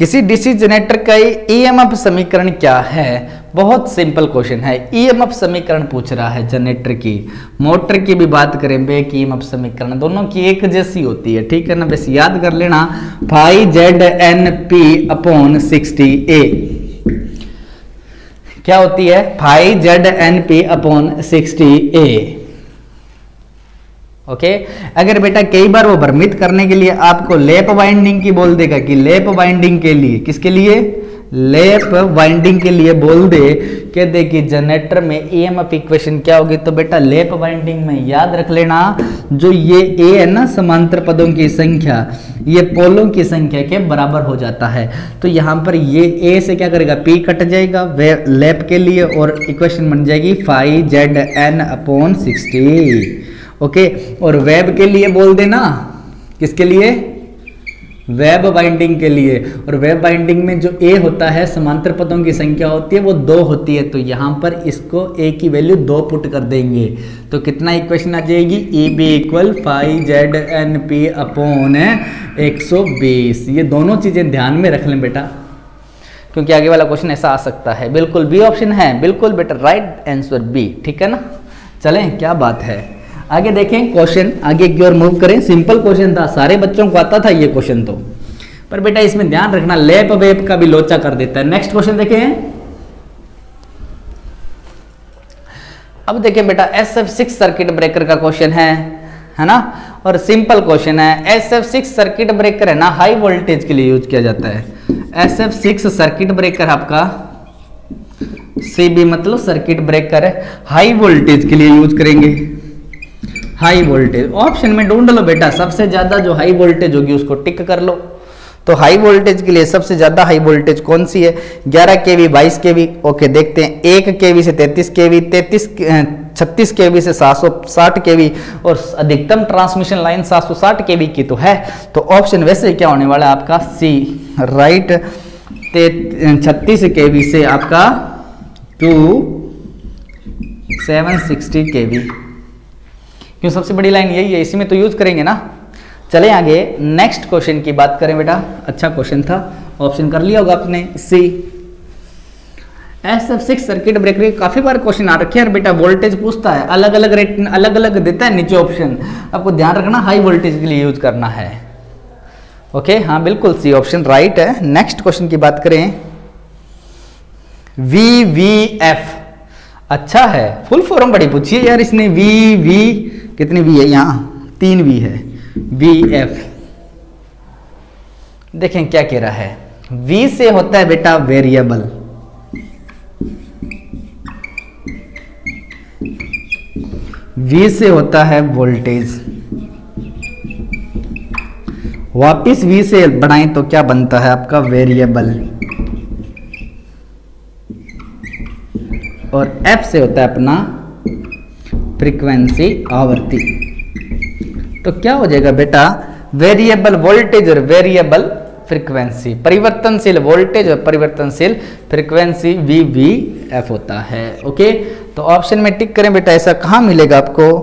किसी डीसी जनरेटर का ईएमएफ समीकरण क्या है? बहुत सिंपल क्वेश्चन है। ईएमएफ समीकरण पूछ रहा है जनरेटर की। मोटर की भी बात करें बे की ईएमएफ समीकरण, दोनों की एक जैसी होती है, ठीक है ना? बस याद कर लेना। Five Z N P upon sixty A. क्या होती है? Five Z N P upon sixty A. Okay? अगर बेटा कई बार वो भ्रमित करने के लिए आपको लेप वाइंडिंग की बोल देगा कि लेप वाइंडिंग के लिए, किसके लिए? लेप वाइंडिंग के लिए बोल दे कि देखिए जनरेटर में ईएमएफ इक्वेशन क्या होगी? तो बेटा लेप वाइंडिंग में याद रख लेना, जो ये ए है ना समांतर पदों की संख्या, ये पोलों की संख्या के बराबर हो जाता है। तो यहाँ पर ये ए से क्या करेगा? पी कट जाएगा, वे लेप के लिए और इक्वेशन बन जाएगी five Z N upon sixty okay और वेब के लिए बोल देना। किसके लिए? वेब बाइंडिंग के लिए। और वेब बाइंडिंग में जो ए होता है, समांतर पदों की संख्या होती है, वो दो होती है। तो यहाँ पर इसको ए की वैल्यू दो पुट कर देंगे। तो कितना इक्वेशन आ जाएगी? E B equal five Z N P upon एक सौ बीस। ये दोनों चीज़ें ध्यान में रख लें बेटा। क्योंकि आगे वाला क्वेश्चन ऐसा आ सकता है। बिल्कुल बी ऑप्शन है। बिल्कुल बेटा राइट आंसर बी ठीक है ना? चलें, क्या बात है। आगे देखें क्वेश्चन, आगे की ओर मूव करें। सिंपल क्वेश्चन था, सारे बच्चों को आता था ये क्वेश्चन तो। पर बेटा इसमें ध्यान रखना, लेप वेप का भी लोचा कर देता है। नेक्स्ट क्वेश्चन देखें। अब देखें बेटा S F six circuit breaker का क्वेश्चन है है ना? और सिंपल क्वेश्चन है S F six circuit breaker है ना? हाई वोल्टेज के लिए यूज़ किया जाता है। S F six circuit breaker आपका सी बी मतलब सर्किट ब्रेकर है। हाई वोल्टेज के लिए यूज़ करेंगे। हाई वोल्टेज ऑप्शन में ढूंढ लो बेटा, सबसे ज़्यादा जो हाई वोल्टेज होगी उसको टिक कर लो। तो हाई वोल्टेज के लिए सबसे ज़्यादा हाई वोल्टेज कौन सी है? 11 के वी बाईस के वी ओके देखते हैं। एक के वी से 33 के वी तैतीस छत्तीस के वी से 760 के वी और अधिकतम ट्रांसमिशन लाइन 760 के वी की तो है। तो ऑप्शन वैसे क्या होने वाला है आपका? सी राइट छत्तीस के वी से आपका two seven sixty K V क्यों सबसे बड़ी लाइन यही है इसी में तो यूज़ करेंगे ना। चले आगे नेक्स्ट क्वेश्चन की बात करें बेटा। अच्छा क्वेश्चन था ऑप्शन कर लिया होगा आपने C S F six circuit breaker काफ़ी बार क्वेश्चन आ रखे हैं बेटा वोल्टेज पूछता है अलग अलग रेट अलग अलग देता है नीचे ऑप्शन आपको ध्यान रखना हाई वोल्टेज के लिए यूज़ करना है। ओके okay, हाँ बिल्कुल सी ऑप्शन राइट है। नेक्स्ट क्वेश्चन की बात करें। वी वी एफ़ अच्छा है फुल फॉर्म बड़ी पूछिए यार इसने वी वी कितनी वी है यहाँ? तीन वी है। वी एफ़ देखें क्या कह रहा है। वी से होता है बेटा वेरिएबल वी से होता है वोल्टेज वापिस वी से बढ़ाएँ तो क्या बनता है आपका वेरिएबल और एफ़ से होता है अपना फ्रीक्वेंसी आवर्ती। तो क्या हो जाएगा बेटा? वेरिएबल वोल्टेज और वेरिएबल फ्रीक्वेंसी परिवर्तनशील वोल्टेज और परिवर्तनशील फ्रीक्वेंसी वी वी एफ़ होता है ओके तो ऑप्शन में टिक करें बेटा, ऐसा कहाँ मिलेगा आपको?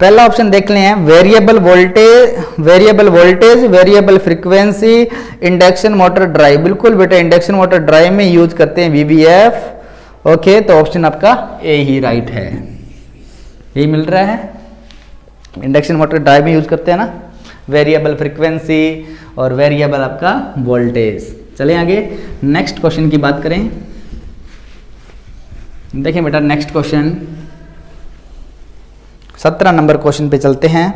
पहला ऑप्शन देख लें variable voltage variable voltage variable frequency induction motor drive बिल्कुल बेटा इंडक्शन मोटर ड्राइव में यूज़ करते हैं वी वी एफ़ ओके तो ऑप्शन आपका ए ही राइट है। यही मिल रहा है। इंडक्शन मोटर ड्राइव में यूज़ करते हैं ना। वेरिएबल फ्रीक्वेंसी और वेरिएबल आपका वोल्टेज चलिए आगे। नेक्स्ट क्वेश्चन की बात करें। देखिए बेटा नेक्स्ट क्वेश्चन सत्रह नंबर क्वेश्चन पे चलते हैं।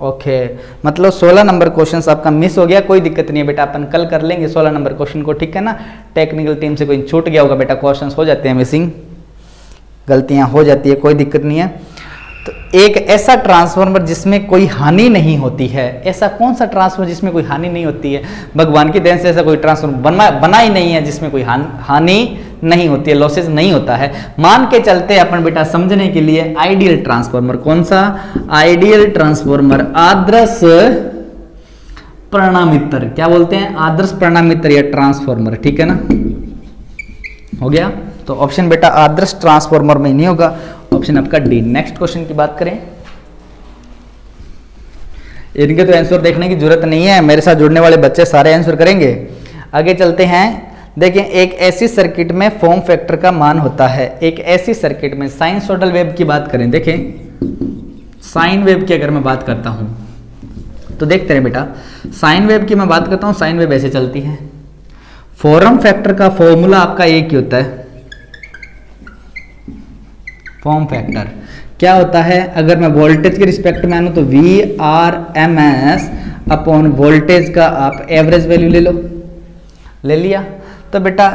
ओके मतलब सोलह नंबर क्वेश्चन आपका मिस हो गया। कोई दिक्कत नहीं है बेटा, अपन कल कर लेंगे सोलह नंबर क्वेश्चन को, ठीक है ना? टेक्निकल टीम से कोई छूट गया होगा बेटा क्वेश्चंस हो जाते हैं मिसिंग गलतियाँ हो जाती है, कोई दिक्कत नहीं है। तो एक ऐसा ट्रांसफार्मर जिसमें कोई हानि नहीं होती है, ऐसा कौन सा ट्रांसफार्मर जिसमें कोई हानि नहीं होती है? भगवान की देन से ऐसा कोई ट्रांसफार्मर बना बना ही नहीं है जिसमें कोई हानि नहीं होती है लॉसेज नहीं होता है। मान के चलते अपन बेटा समझने के लिए आइडियल ट्रांसफार्मर कौन सा? आइडियल ट्रांसफार्मर आदर्श प्रणामित्र। क्या बोलते हैं? आदर्श प्रणामित्र या ट्रांसफार्मर ठीक है ना? हो गया? तो ऑप्शन बेटा आदर्श ट्रांसफॉर्मर में नहीं होगा। ऑप्शन आपका डी नेक्स्ट क्वेश्चन की बात करें। इनके तो आंसर देखने की ज़रूरत नहीं है। मेरे साथ जुड़ने वाले बच्चे सारे आंसर करेंगे। आगे चलते हैं। देखिए, एक ऐसी सर्किट में फॉर्म फैक्टर का मान होता है। एक ऐसी सर्किट में साइनसोडल वेव की बात करें। देखें साइन वेब की अगर मैं बात करता हूँ तो देखते रहे बेटा। साइन वेब की मैं बात करता हूँ साइन वेब ऐसे चलती है। फॉरम फैक्टर का फॉर्मूला आपका एक ही होता है। फॉर्म फैक्टर क्या होता है? अगर मैं वोल्टेज के रिस्पेक्ट में आनू तो V R M S upon voltage का आप एवरेज वैल्यू ले लो। ले लिया। तो बेटा,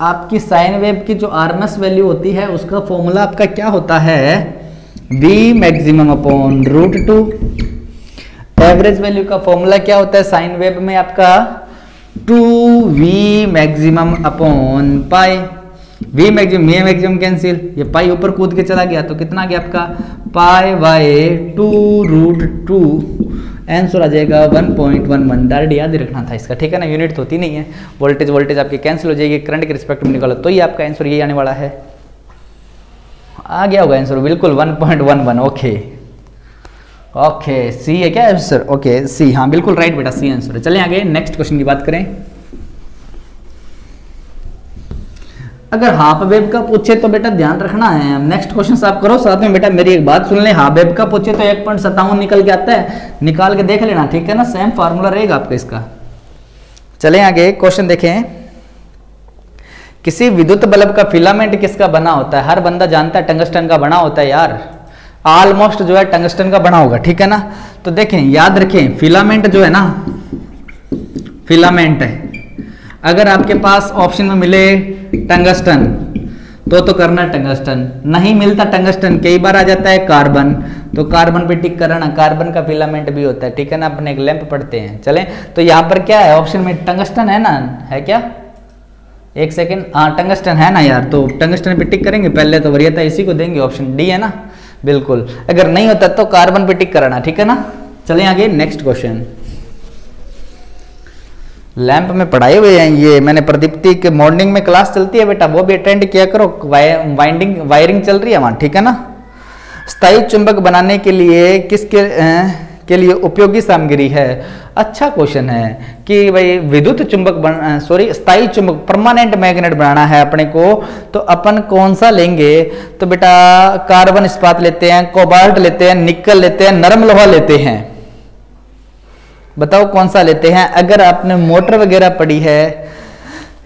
आपकी साइन वेव की जो आरएमएस वैल्यू होती है, उसका फॉर्मूला आपका क्या होता है? V maximum upon root two average value का फॉर्मूला क्या होता है? साइन वेव में आपका two V maximum upon pi V maximum V maximum cancel ये पाई ऊपर कूद के चला गया तो कितना गया आपका pi by two root two answer आ जाएगा 1.11 डायरेक्ट याद रखना था इसका, ठीक है ना? यूनिट तो होती नहीं है। वोल्टेज वोल्टेज आपकी कैंसिल हो जाएगी करंट के रिस्पेक्ट में निकालो तो ही आपका आंसर ये आने वाला है। आ गया होगा आंसर बिल्कुल 1.11 ओके ओके सी है क्या आंसर ओके सी हाँ बिल्कुल राइट बेटा सी आंसर है। चले आगे नेक्स्ट क्वेश्चन की बात करें। अगर हाफ़ वेब का पूछे तो बेटा ध्यान रखना है। नेक्स्ट क्वेश्चन आप करो, साथ में बेटा मेरी एक बात सुन ले। हाफ़ वेब का पूछे तो एक पॉइंट सत्तावन निकल के आता है। निकाल के देख लेना, ठीक है ना? सेम फार्मूला रहेगा आपका इसका। चले आगे क्वेश्चन देखें। किसी विद्युत बल्ब का फिलामेंट किसका बना होता है? हर बंदा जानता है टंगस्टन का बना होता है यार। ऑलमोस्ट जो है टंगस्टन का बना होगा, ठीक है ना? तो देखें, याद रखें, फिलामेंट जो है ना, फिलामेंट है। अगर आपके पास ऑप्शन में मिले टंगस्टन तो तो करना टंगस्टन। नहीं मिलता टंगस्टन, कई बार आ जाता है कार्बन। तो कार्बन पे टिक करना, कार्बन का फिलामेंट भी होता है, ठीक है ना? अपने एक लैंप पढ़ते हैं। चलें तो यहाँ पर क्या है? ऑप्शन में टंगस्टन है ना? है क्या? एक सेकेंड हाँ टंगस्टन है ना यार? तो टंगस्टन पे टिक करेंगे पहले तो वरीयता इसी को देंगे ऑप्शन डी है ना? बिल्कुल। अगर नहीं होता तो कार्बन पे टिक कराना, ठीक है ना? चलें आगे नेक्स्ट क्वेश्चन लैंप में पढ़ाए हुए हैं ये। मैंने प्रदीप्ति के मॉर्निंग में क्लास चलती है बेटा, वो भी अटेंड किया करो। वाइंडिंग वायरिंग चल रही है वहाँ, ठीक है ना? स्थायी चुंबक बनाने के लिए किसके के लिए उपयोगी सामग्री है? अच्छा क्वेश्चन है कि भाई विद्युत चुंबक बन सॉरी स्थायी चुंबक परमानेंट मैग्नेट बनाना है अपने को। तो अपन कौन सा लेंगे? तो बेटा कार्बन इस्पात लेते हैं कोबाल्ट लेते हैं निकल लेते हैं, नरम लोहा लेते हैं। बताओ कौन सा लेते हैं? अगर आपने मोटर वगैरह पड़ी है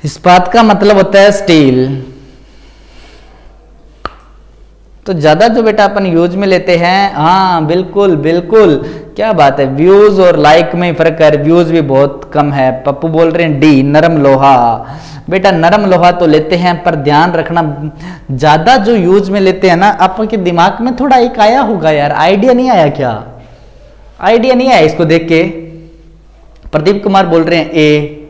इस्पात का मतलब होता है स्टील। तो ज़्यादा जो बेटा अपन यूज़ में लेते हैं हाँ बिल्कुल बिल्कुल। क्या बात है व्यूज़ और लाइक में फ़र्क है व्यूज़ भी बहुत कम है। पप्पू बोल रहे हैं, डी, नरम लोहा। बेटा, नरम लोहा तो लेते हैं, पर ध्यान रखना, ज़्यादा जो यूज़ में लेते हैं ना, आपके दिमाग में थोड़ा एक आया होगा यार, आइडिया नहीं आया क्या? आइडिया नहीं आया इसको देख के। प्रदीप कुमार बोल रहे हैं ए,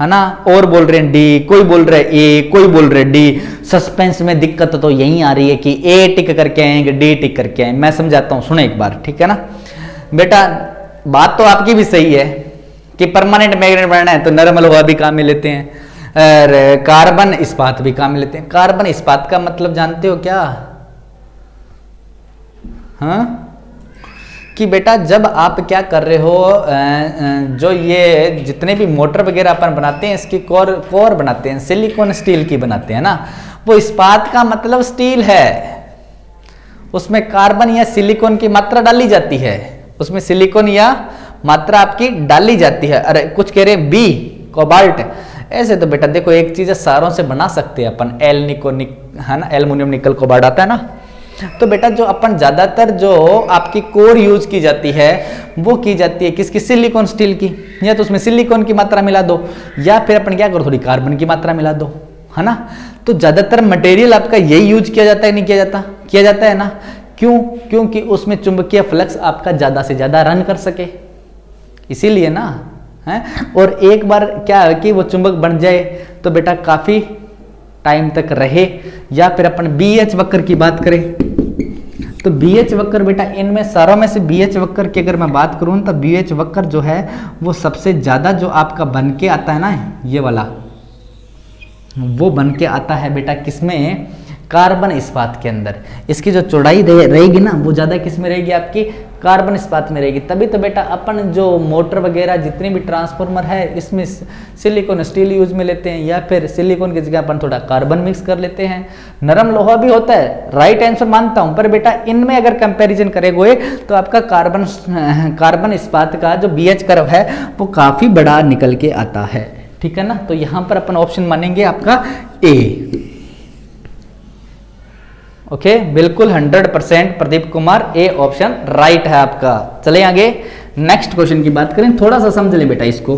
है ना? और बोल रहे हैं डी, कोई बोल रहा है ए, कोई बोल रहे डी। सस्पेंस में दिक्कत तो यही आ रही है कि ए टिक करके आएँगे डी टिक करके आएँगे मैं समझाता हूँ, सुने एक बार, ठीक है ना? बेटा, बात तो आपकी भी सही है कि परमानेंट मैग्नेट बनना है तो नरम लोहा भी काम में लेते हैं, और कार्बन इस्पात भी काम में लेते हैं। कार्बन इस्पात का मतलब जानते हो क्या? हाँ? कि बेटा, जब आप क्या कर रहे हो जो ये जितने भी मोटर वगैरह अपन बनाते हैं, इसकी कोर कोर बनाते हैं, सिलिकॉन स्टील की बनाते हैं ना, वो इस्पात का मतलब स्टील है। उसमें कार्बन या सिलिकॉन की मात्रा डाली जाती है। उसमें सिलिकॉन या मात्रा आपकी डाली जाती है। अरे, कुछ कह रहे हैं, बी, कोबाल्ट। ऐसे तो बेटा देखो, एक चीज़ सारों से बना सकते हैं अपन। एल निको निक, है ना, एल्यूमिनियम निकल कोबाल्ट आता है ना। तो बेटा जो अपन ज़्यादातर जो आपकी कोर यूज़ की जाती है, वो की जाती है किसकी? सिलिकॉन स्टील की। या तो उसमें सिलिकॉन की मात्रा मिला दो, या फिर अपन क्या करो, थोड़ी कार्बन की मात्रा मिला दो, है ना? तो ज़्यादातर मटेरियल आपका यही यूज़ किया जाता है, नहीं किया जाता? किया जाता है ना? क्यों? क्योंकि उसमें चुंबकीय फ्लक्स आपका ज़्यादा से ज़्यादा रन कर सके। इसीलिए ना, है? और एक बार क्या है कि वो चुंबक बन जाए तो बेटा काफ़ी टाइम तक रहे, या फिर अपन बी एच वक्र की बात करें। तो बी एच वक्र बेटा, इनमें सारों में से बी एच वक्र की अगर मैं बात करूँ तो बी एच वक्र जो है, वो सबसे ज़्यादा जो आपका बन के आता है ना, ये वाला। वो बन के आता है बेटा किसमें? कार्बन इस्पात के अंदर। इसकी जो चौड़ाई रहेगी ना, वो ज़्यादा किसमें रहेगी आपकी? कार्बन इस्पात में रहेगी। तभी तो बेटा अपन जो मोटर वगैरह जितने भी ट्रांसफॉर्मर है, इसमें सिलिकॉन स्टील यूज़ में लेते हैं, या फिर सिलिकॉन की जगह अपन थोड़ा कार्बन मिक्स कर लेते हैं। नरम लोहा भी होता है राइट आंसर मानता हूँ, पर बेटा इनमें अगर कंपेरिजन करेंगे तो आपका कार्बन कार्बन इस्पात का जो बी एच कर्व है, वो काफ़ी बड़ा निकल के आता है। ठीक है ना? तो यहाँ पर अपन ऑप्शन मानेंगे आपका ए ओके बिल्कुल 100 percent Pradeep Kumar A option right है आपका। चले आगे। नेक्स्ट क्वेश्चन की बात करें, थोड़ा सा समझ लें बेटा इसको।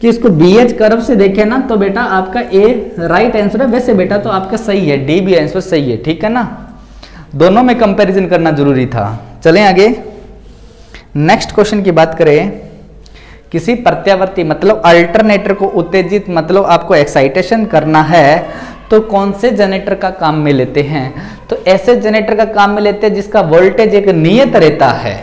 कि इसको बी एच कर्व से देखें ना तो बेटा आपका ए राइट आंसर है। वैसे बेटा तो आपका सही है डी बी आंसर सही है, ठीक है ना? दोनों में कंपैरिजन करना ज़रूरी था। चले आगे। नेक्स्ट क्वेश्चन की बात करें, किसी प्रत्यावर्ती मतलब अल्टरनेटर को उत्तेजित मतलब आपको एक्साइटेशन करना है तो कौन से जनरेटर का काम में लेते हैं? तो ऐसे जनरेटर का काम में लेते हैं जिसका वोल्टेज एक नियत रहता है।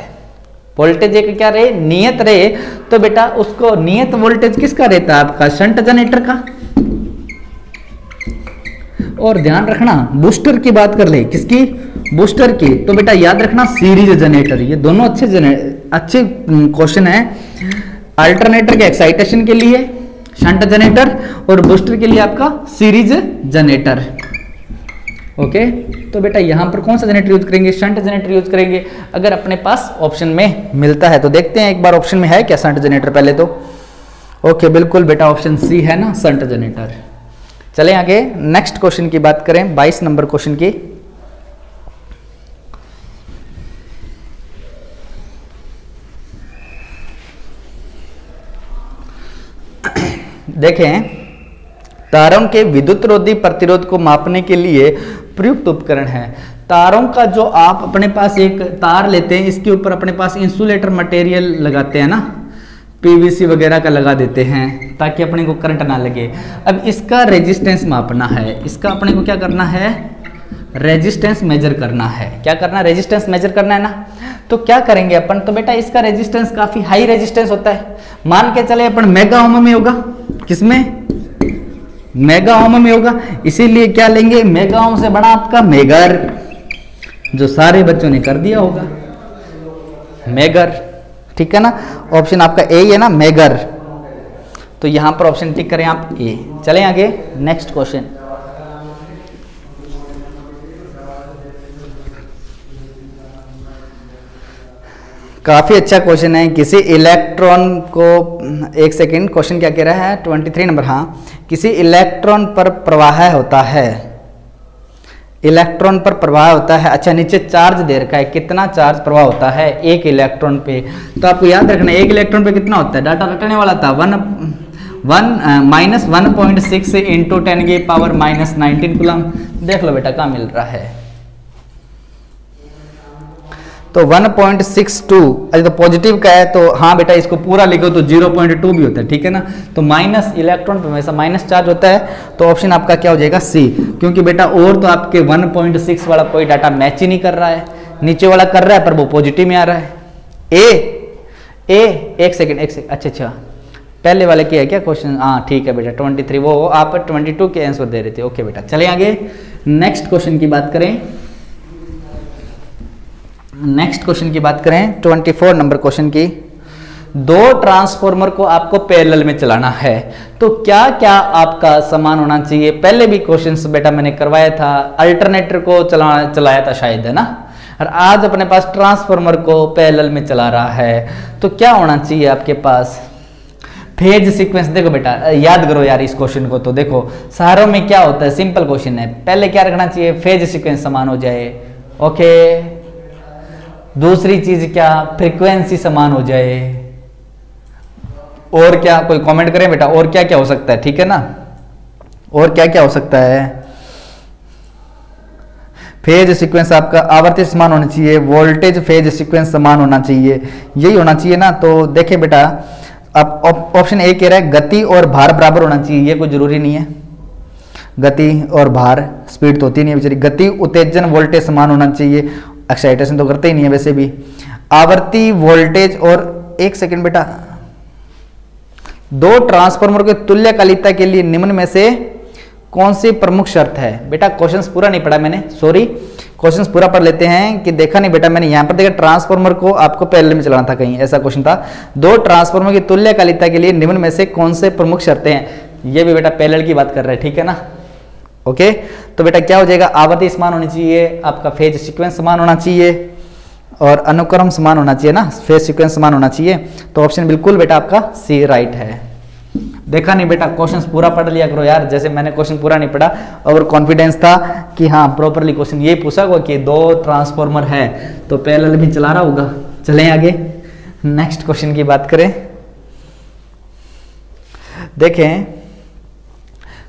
वोल्टेज एक क्या रहे? नियत रहे। तो बेटा उसको नियत वोल्टेज किसका रहता है? आपका शंट जनरेटर का। और ध्यान रखना बूस्टर की बात कर ले। किसकी? बूस्टर की। तो बेटा याद रखना सीरीज़ जनरेटर ये दोनों अच्छे अच्छे क्वेश्चन है। अल्टरनेटर के एक्साइटेशन के लिए शंट जनरेटर और बूस्टर के लिए आपका सीरीज़ जनरेटर। ओके? तो बेटा, यहाँ पर कौन सा जनरेटर यूज़ करेंगे? शंट जनरेटर यूज़ करेंगे। अगर अपने पास ऑप्शन में मिलता है तो देखते हैं एक बार ऑप्शन में है क्या शंट जनरेटर पहले तो। ओके, बिल्कुल बेटा, ऑप्शन सी है ना, शंट जनरेटर। चले आगे, नेक्स्ट क्वेश्चन की बात करें 22 नंबर क्वेश्चन की। देखें, तारों के विद्युत रोधी प्रतिरोध को मापने के लिए प्रयुक्त उपकरण है। तारों का जो आप अपने पास एक तार लेते हैं, इसके ऊपर अपने पास इंसुलेटर मटेरियल लगाते हैं ना, पीवीसी वगैरह का लगा देते हैं, ताकि अपने को करंट ना लगे। अब इसका रेजिस्टेंस मापना है। इसका अपने को क्या करना है? रेजिस्टेंस मेजर करना है। क्या करना? रेजिस्टेंस मेजर करना है ना? तो क्या करेंगे अपन? तो बेटा इसका रेजिस्टेंस काफ़ी हाई रेजिस्टेंस होता है। मान के चले अपन मेगा ओम में होगा। किसमें? मेगा ओम में होगा। इसीलिए क्या लेंगे? मेगा ओम से बड़ा आपका मेगर जो सारे बच्चों ने कर दिया होगा। मेगर ठीक है ना? ऑप्शन आपका ए ही ना मेगर तो यहाँ पर ऑप्शन टिक करें आप ए चले आगे नेक्स्ट क्वेश्चन काफ़ी अच्छा क्वेश्चन है। किसी इलेक्ट्रॉन को, एक सेकेंड क्वेश्चन क्या कह रहा है? ट्वेंटी थ्री नंबर हाँ। किसी इलेक्ट्रॉन पर प्रवाह होता है। इलेक्ट्रॉन पर प्रवाह होता है। अच्छा नीचे चार्ज दे रखा है। कितना चार्ज प्रवाह होता है? एक इलेक्ट्रॉन पे। तो आपको याद रखना एक इलेक्ट्रॉन पे कितना होता है? डाटा रटने वाला था। One one minus one point six into ten की पावर माइनस नाइनटीन कुलम देख लो बेटा, कहाँ मिल रहा है। तो 1.62 अरे तो पॉजिटिव का है तो हाँ बेटा, इसको पूरा लिखो तो 0.2 भी होता है, ठीक है ना? तो माइनस इलेक्ट्रॉन पे हमेशा माइनस चार्ज होता है तो ऑप्शन आपका क्या हो जाएगा? सी क्योंकि बेटा, और तो आपके 1.6 वाला कोई डाटा मैच ही नहीं कर रहा है। नीचे वाला कर रहा है, पर वो पॉजिटिव में आ रहा है। ए ए एक सेकेंड एक सेकेंड अच्छा अच्छा। पहले वाले की है क्या क्वेश्चन हाँ ठीक है बेटा ट्वेंटी वो आप ट्वेंटी के आंसर दे रहे थे। ओके बेटा, चले आगे। नेक्स्ट क्वेश्चन की बात करें। नेक्स्ट क्वेश्चन की बात करें 24 नंबर क्वेश्चन की, दो ट्रांसफॉर्मर को आपको पैरेलल में चलाना है तो क्या क्या आपका समान होना चाहिए? पहले भी क्वेश्चंस बेटा मैंने करवाया था अल्टरनेटर को चला, चलाया था शायद, है ना? और आज अपने पास ट्रांसफॉर्मर को पैरेलल में चला रहा है तो क्या होना चाहिए आपके पास? फ़ेज़ सीक्वेंस देखो बेटा, याद करो यार इस क्वेश्चन को तो देखो सारों में क्या होता है? सिंपल क्वेश्चन है, पहले क्या रखना चाहिए? फ़ेज़ सीक्वेंस समान हो जाए ओके दूसरी चीज़ क्या? फ्रीक्वेंसी समान हो जाए। और क्या? कोई कमेंट करें बेटा? और क्या क्या हो सकता है? ठीक है ना? और क्या क्या हो सकता है? फ़ेज़ सीक्वेंस आपका आवर्ती समान होना चाहिए। वोल्टेज फ़ेज़ सीक्वेंस समान होना चाहिए। यही होना चाहिए ना? तो देखें बेटा, अब ऑप्शन ए कह रहा है, गति और भार बराबर होना चाहिए। ये कोई ज़रूरी नहीं है। गति और भार स्पीड तो होती नहीं है बेचारी। गति, उत्तेजन वोल्टेज समान होना चाहिए। एक्साइटेशन तो करते ही नहीं है वैसे भी। आवर्ती वोल्टेज और एक सेकंड बेटा, दो ट्रांसफार्मर के तुल्यकालिकता के लिए निम्न में से कौन सी प्रमुख शर्त है? बेटा क्वेश्चंस पूरा नहीं पढ़ा मैंने सॉरी क्वेश्चंस पूरा पढ़ लेते हैं कि देखा नहीं बेटा मैंने, यहाँ पर देखा ट्रांसफार्मर को आपको पहले में चलाना था कहीं, ऐसा क्वेश्चन था। दो ट्रांसफार्मर की तुल्यकालिकता के लिए निम्न में से कौन से प्रमुख शर्तें हैं? ये भी बेटा पहले की बात कर रहे हैं, ठीक है ना? ओके तो बेटा क्या हो जाएगा? आवर्ती समान होनी चाहिए, आपका फ़ेज़ सीक्वेंस समान होना चाहिए और अनुक्रम समान होना चाहिए ना? फ़ेज़ सीक्वेंस समान होना चाहिए। तो ऑप्शन बिल्कुल बेटा आपका सी राइट है। देखा नहीं बेटा? क्वेश्चंस पूरा पढ़ लिया करो यार। जैसे मैंने क्वेश्चन पूरा नहीं पढ़ा, और कॉन्फिडेंस था कि हाँ प्रॉपरली क्वेश्चन ये पूछा हुआ कि दो ट्रांसफॉर्मर है तो पहले भी चला रहा होगा। चलें आगे। नेक्स्ट क्वेश्चन की बात करें। देखें,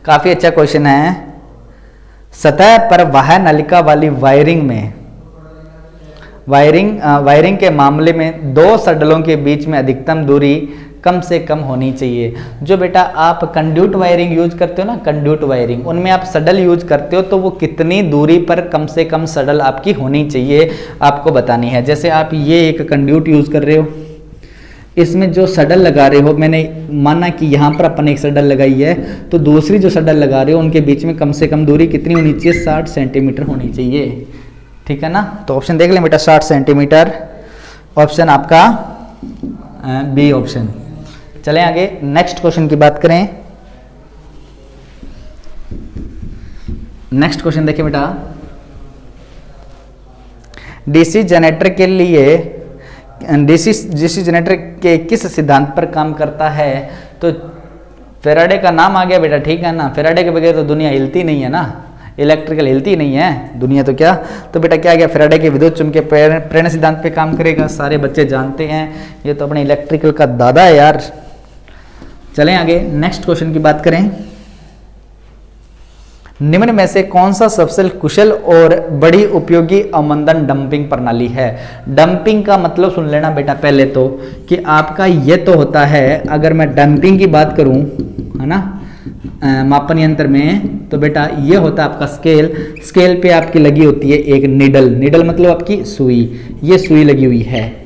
काफ़ी अच्छा क्वेश्चन है। सतह पर वह नलिका वाली वायरिंग में, वायरिंग वायरिंग के मामले में दो सडलों के बीच में अधिकतम दूरी कम से कम होनी चाहिए। जो बेटा आप कंड्यूट वायरिंग यूज़ करते हो ना, कंड्यूट वायरिंग, उनमें आप सडल यूज़ करते हो तो वो कितनी दूरी पर कम से कम सडल आपकी होनी चाहिए, आपको बतानी है। जैसे आप ये एक कंड्यूट यूज़ कर रहे हो इसमें जो सडल लगा रहे हो, मैंने माना कि यहाँ पर अपन एक सडल लगाई है तो दूसरी जो सडल लगा रहे हो, उनके बीच में कम से कम दूरी कितनी होनी चाहिए? साठ सेंटीमीटर होनी चाहिए। ठीक है ना? तो ऑप्शन देख लें बेटा, साठ सेंटीमीटर। ऑप्शन आपका बी ऑप्शन चलें आगे नेक्स्ट क्वेश्चन की बात करें। नेक्स्ट क्वेश्चन देखिए बेटा। डीसी जनरेटर के लिए डीसी डीसी जनरेटर के किस सिद्धांत पर काम करता है? तो फेराडे का नाम आ गया बेटा, ठीक है ना? फेराडे के बगैर तो दुनिया हिलती नहीं है ना? इलेक्ट्रिकल हिलती नहीं है? दुनिया तो क्या? तो बेटा क्या गया? फेराडे के विद्युत चुंबकीय प्रेरणा सिद्धांत पे काम करेगा। सारे बच्चे जानते हैं। ये तो अपने इलेक्ट्रिकल का दादा है यार। चलें आगे। नेक्स्ट क्वेश्चन की बात करें। निम्न में से कौन सा सबसे कुशल और बड़ी उपयोगी अवमंदन डंपिंग प्रणाली है? डंपिंग का मतलब सुन लेना बेटा पहले तो कि आपका ये तो होता है, अगर मैं डंपिंग की बात करूँ, है ना? मापन यंत्र में तो बेटा ये होता है आपका स्केल। स्केल पे आपकी लगी होती है एक निडल। निडल मतलब आपकी सुई। ये सुई लगी हुई है।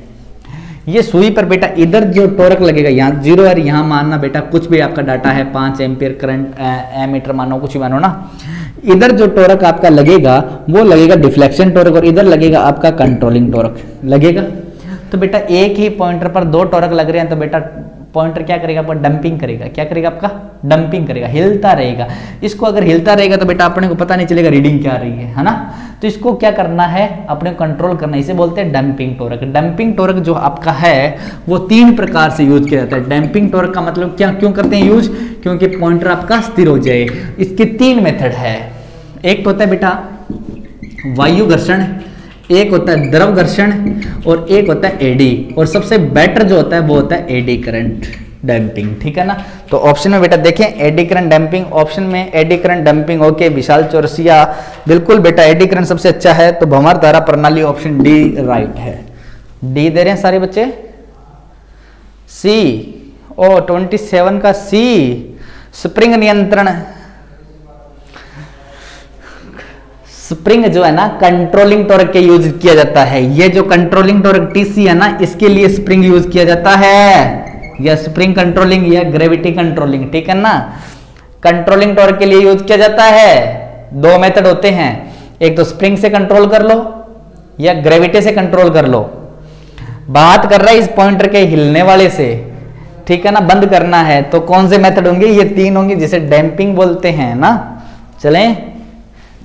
ये सुई पर बेटा इधर जो टोरक लगेगा, यहाँ ज़ीरो और यहाँ मानना बेटा कुछ भी आपका डाटा है, पाँच एम्पियर करंट एमीटर मानो, कुछ भी मानो ना। इधर जो टोरक आपका लगेगा, वो लगेगा डिफ्लेक्शन टोरक, और इधर लगेगा आपका कंट्रोलिंग टोरक। लगेगा? तो बेटा एक ही पॉइंटर पर दो टॉरक लग रहे हैं तो बेटा पॉइंटर क्या करेगा आपका डंपिंग करेगा। क्या करेगा आपका? डंपिंग करेगा, हिलता रहेगा। इसको अगर हिलता रहेगा तो बेटा अपने को पता नहीं चलेगा रीडिंग क्या रही है ना? तो इसको क्या करना है? अपने कंट्रोल करना इसे बोलते हैं डंपिंग टोरक डंपिंग टोरक जो आपका है, वो तीन प्रकार से यूज़ किया जाता है। डंपिंग टोरक का मतलब क्या, क्यों करते हैं यूज़ क्योंकि पॉइंटर आपका स्थिर हो जाए। इसके तीन मेथड है। एक तो होता है बेटा, वायु घर्षण। एक होता है द्रव घर्षण। और एक होता है एडी और सबसे बेटर जो होता है, वो होता है एडी करंट डैम्पिंग ठीक है ना? तो ऑप्शन में बेटा देखें एडी करंट डैम्पिंग ऑप्शन में eddy current damping okay Vishal Chaurasia. बिल्कुल बेटा एडी करंट सबसे अच्छा है तो भंवर धारा प्रणाली ऑप्शन डी राइट है। डी दे रहे हैं सारे बच्चे? सी ओ ट्वेंटी सेवन का सी स्प्रिंग नियंत्रण। स्प्रिंग जो है ना कंट्रोलिंग टॉर्क के यूज़ किया जाता है। ये जो कंट्रोलिंग टॉर्क टीसी है ना, इसके लिए स्प्रिंग यूज़ किया जाता है। या स्प्रिंग कंट्रोलिंग या ग्रेविटी कंट्रोलिंग ठीक है ना? कंट्रोलिंग टॉर्क के लिए यूज़ किया जाता है। दो मेथड होते हैं। एक तो स्प्रिंग से कंट्रोल कर लो या ग्रेविटी से कंट्रोल कर लो। बात कर रहा है इस पॉइंटर के हिलने वाले से, ठीक है ना? बंद करना है। तो कौन से मेथड होंगे? ये तीन होंगे जिसे डैम्पिंग बोलते हैं ना? चलें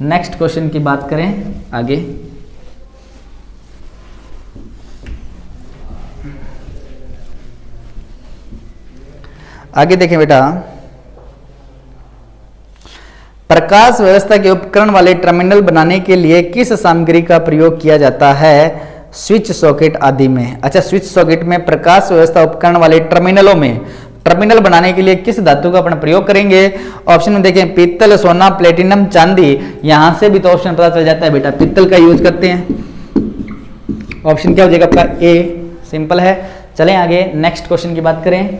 नेक्स्ट क्वेश्चन की बात करें आगे। आगे देखें बेटा। प्रकाश व्यवस्था के उपकरण वाले टर्मिनल बनाने के लिए किस सामग्री का प्रयोग किया जाता है? स्विच सॉकेट आदि में। अच्छा स्विच सॉकेट में प्रकाश व्यवस्था उपकरण वाले टर्मिनलों में। टर्मिनल बनाने के लिए किस धातु का अपना प्रयोग करेंगे? ऑप्शन में देखें, पीतल, सोना प्लेटिनम चांदी। यहाँ से भी तो ऑप्शन पता चल जाता है बेटा, पीतल का यूज़ करते हैं। ऑप्शन क्या हो जाएगा? आपका ए सिंपल है। चलें आगे नेक्स्ट क्वेश्चन की बात करें।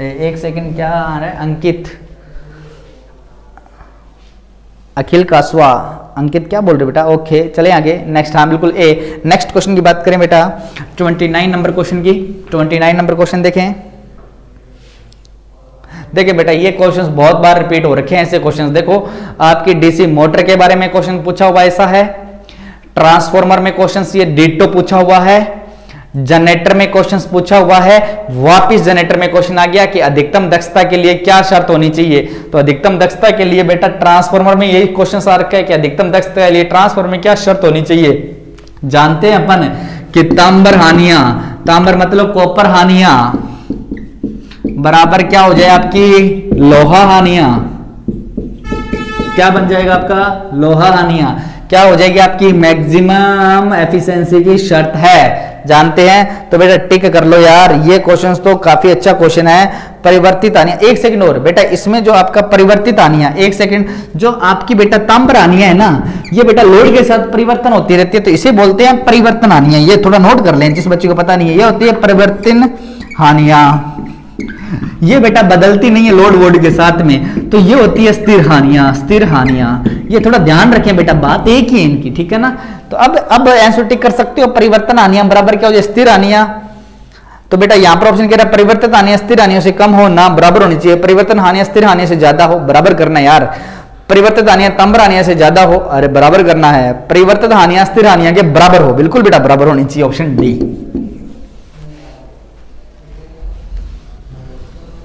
एक सेकंड, क्या आ रहा है? अंकित। अखिल कासवा। अंकित, क्या बोल रहे बेटा? ओके चले आगे। नेक्स्ट हाँ बिल्कुल, ए। नेक्स्ट क्वेश्चन की बात करें बेटा। 29 नंबर क्वेश्चन की। 29 नंबर क्वेश्चन देखें। देखिए बेटा, ये क्वेश्चंस बहुत बार रिपीट हो रखे हैं, ऐसे क्वेश्चंस देखो। आपकी डीसी मोटर के बारे में क्वेश्चन पूछा हुआ ऐसा है। ट्रांसफॉर्मर में क्वेश्चंस ये डिटो पूछा हुआ है। जनरेटर में क्वेश्चन पूछा हुआ है। वापिस जनरेटर में क्वेश्चन आ गया कि अधिकतम दक्षता के लिए क्या शर्त होनी चाहिए? तो अधिकतम दक्षता के लिए बेटा ट्रांसफॉर्मर में यही क्वेश्चन आ रखा है कि अधिकतम दक्षता के लिए ट्रांसफॉर्मर में क्या शर्त होनी चाहिए? जानते हैं अपन कि तांबर हानिया, तांबर मतलब कॉपर हानिया। बराबर क्या हो जाए आपकी? लोहा हानिया। क्या बन जाएगा आपका? लोहा हानिया। क्या हो जाएगी आपकी मैक्सिमम एफिशिएंसी की शर्त है? जानते हैं? तो बेटा टिक कर लो यार। ये क्वेश्चन तो काफ़ी अच्छा क्वेश्चन है। परिवर्तित आनिया एक सेकंड और। बेटा इसमें जो आपका परिवर्तित आनिया एक सेकंड जो आपकी बेटा तांबर आनिया है ना, ये बेटा लोड के साथ परिवर्तन होती रहती है तो इसे बोलते हैं परिवर्तन आनिया ये थोड़ा नोट कर लें, जिस बच्चे को पता नहीं है, ये होती है परिवर्तन हानिया। ये बेटा बदलती नहीं है लोड वोड के साथ में। तो ये होती है स्थिर हानियाँ स्थिर हानियाँ। ये थोड़ा ध्यान रखें बेटा, बात एक ही इनकी, ठीक है ना? तो अब अब आंसर टिक कर सकते हो, परिवर्तन हानियाँ बराबर क्या हो जाए? स्थिर हानियाँ। तो बेटा यहाँ पर ऑप्शन कह रहा है, परिवर्तित हानियाँ स्थिर हानियों से कम हो, ना बराबर होनी चाहिए। परिवर्तन हानियाँ स्थिर हानियों से ज़्यादा हो, बराबर करना यार। परिवर्तित हानियाँ तंबर हानियाँ से ज़्यादा हो, अरे बराबर करना है। परिवर्तित हानियाँ स्थिर हानियाँ के बराबर हो, बिल्कुल बेटा बराबर होनी चाहिए ऑप्शन डी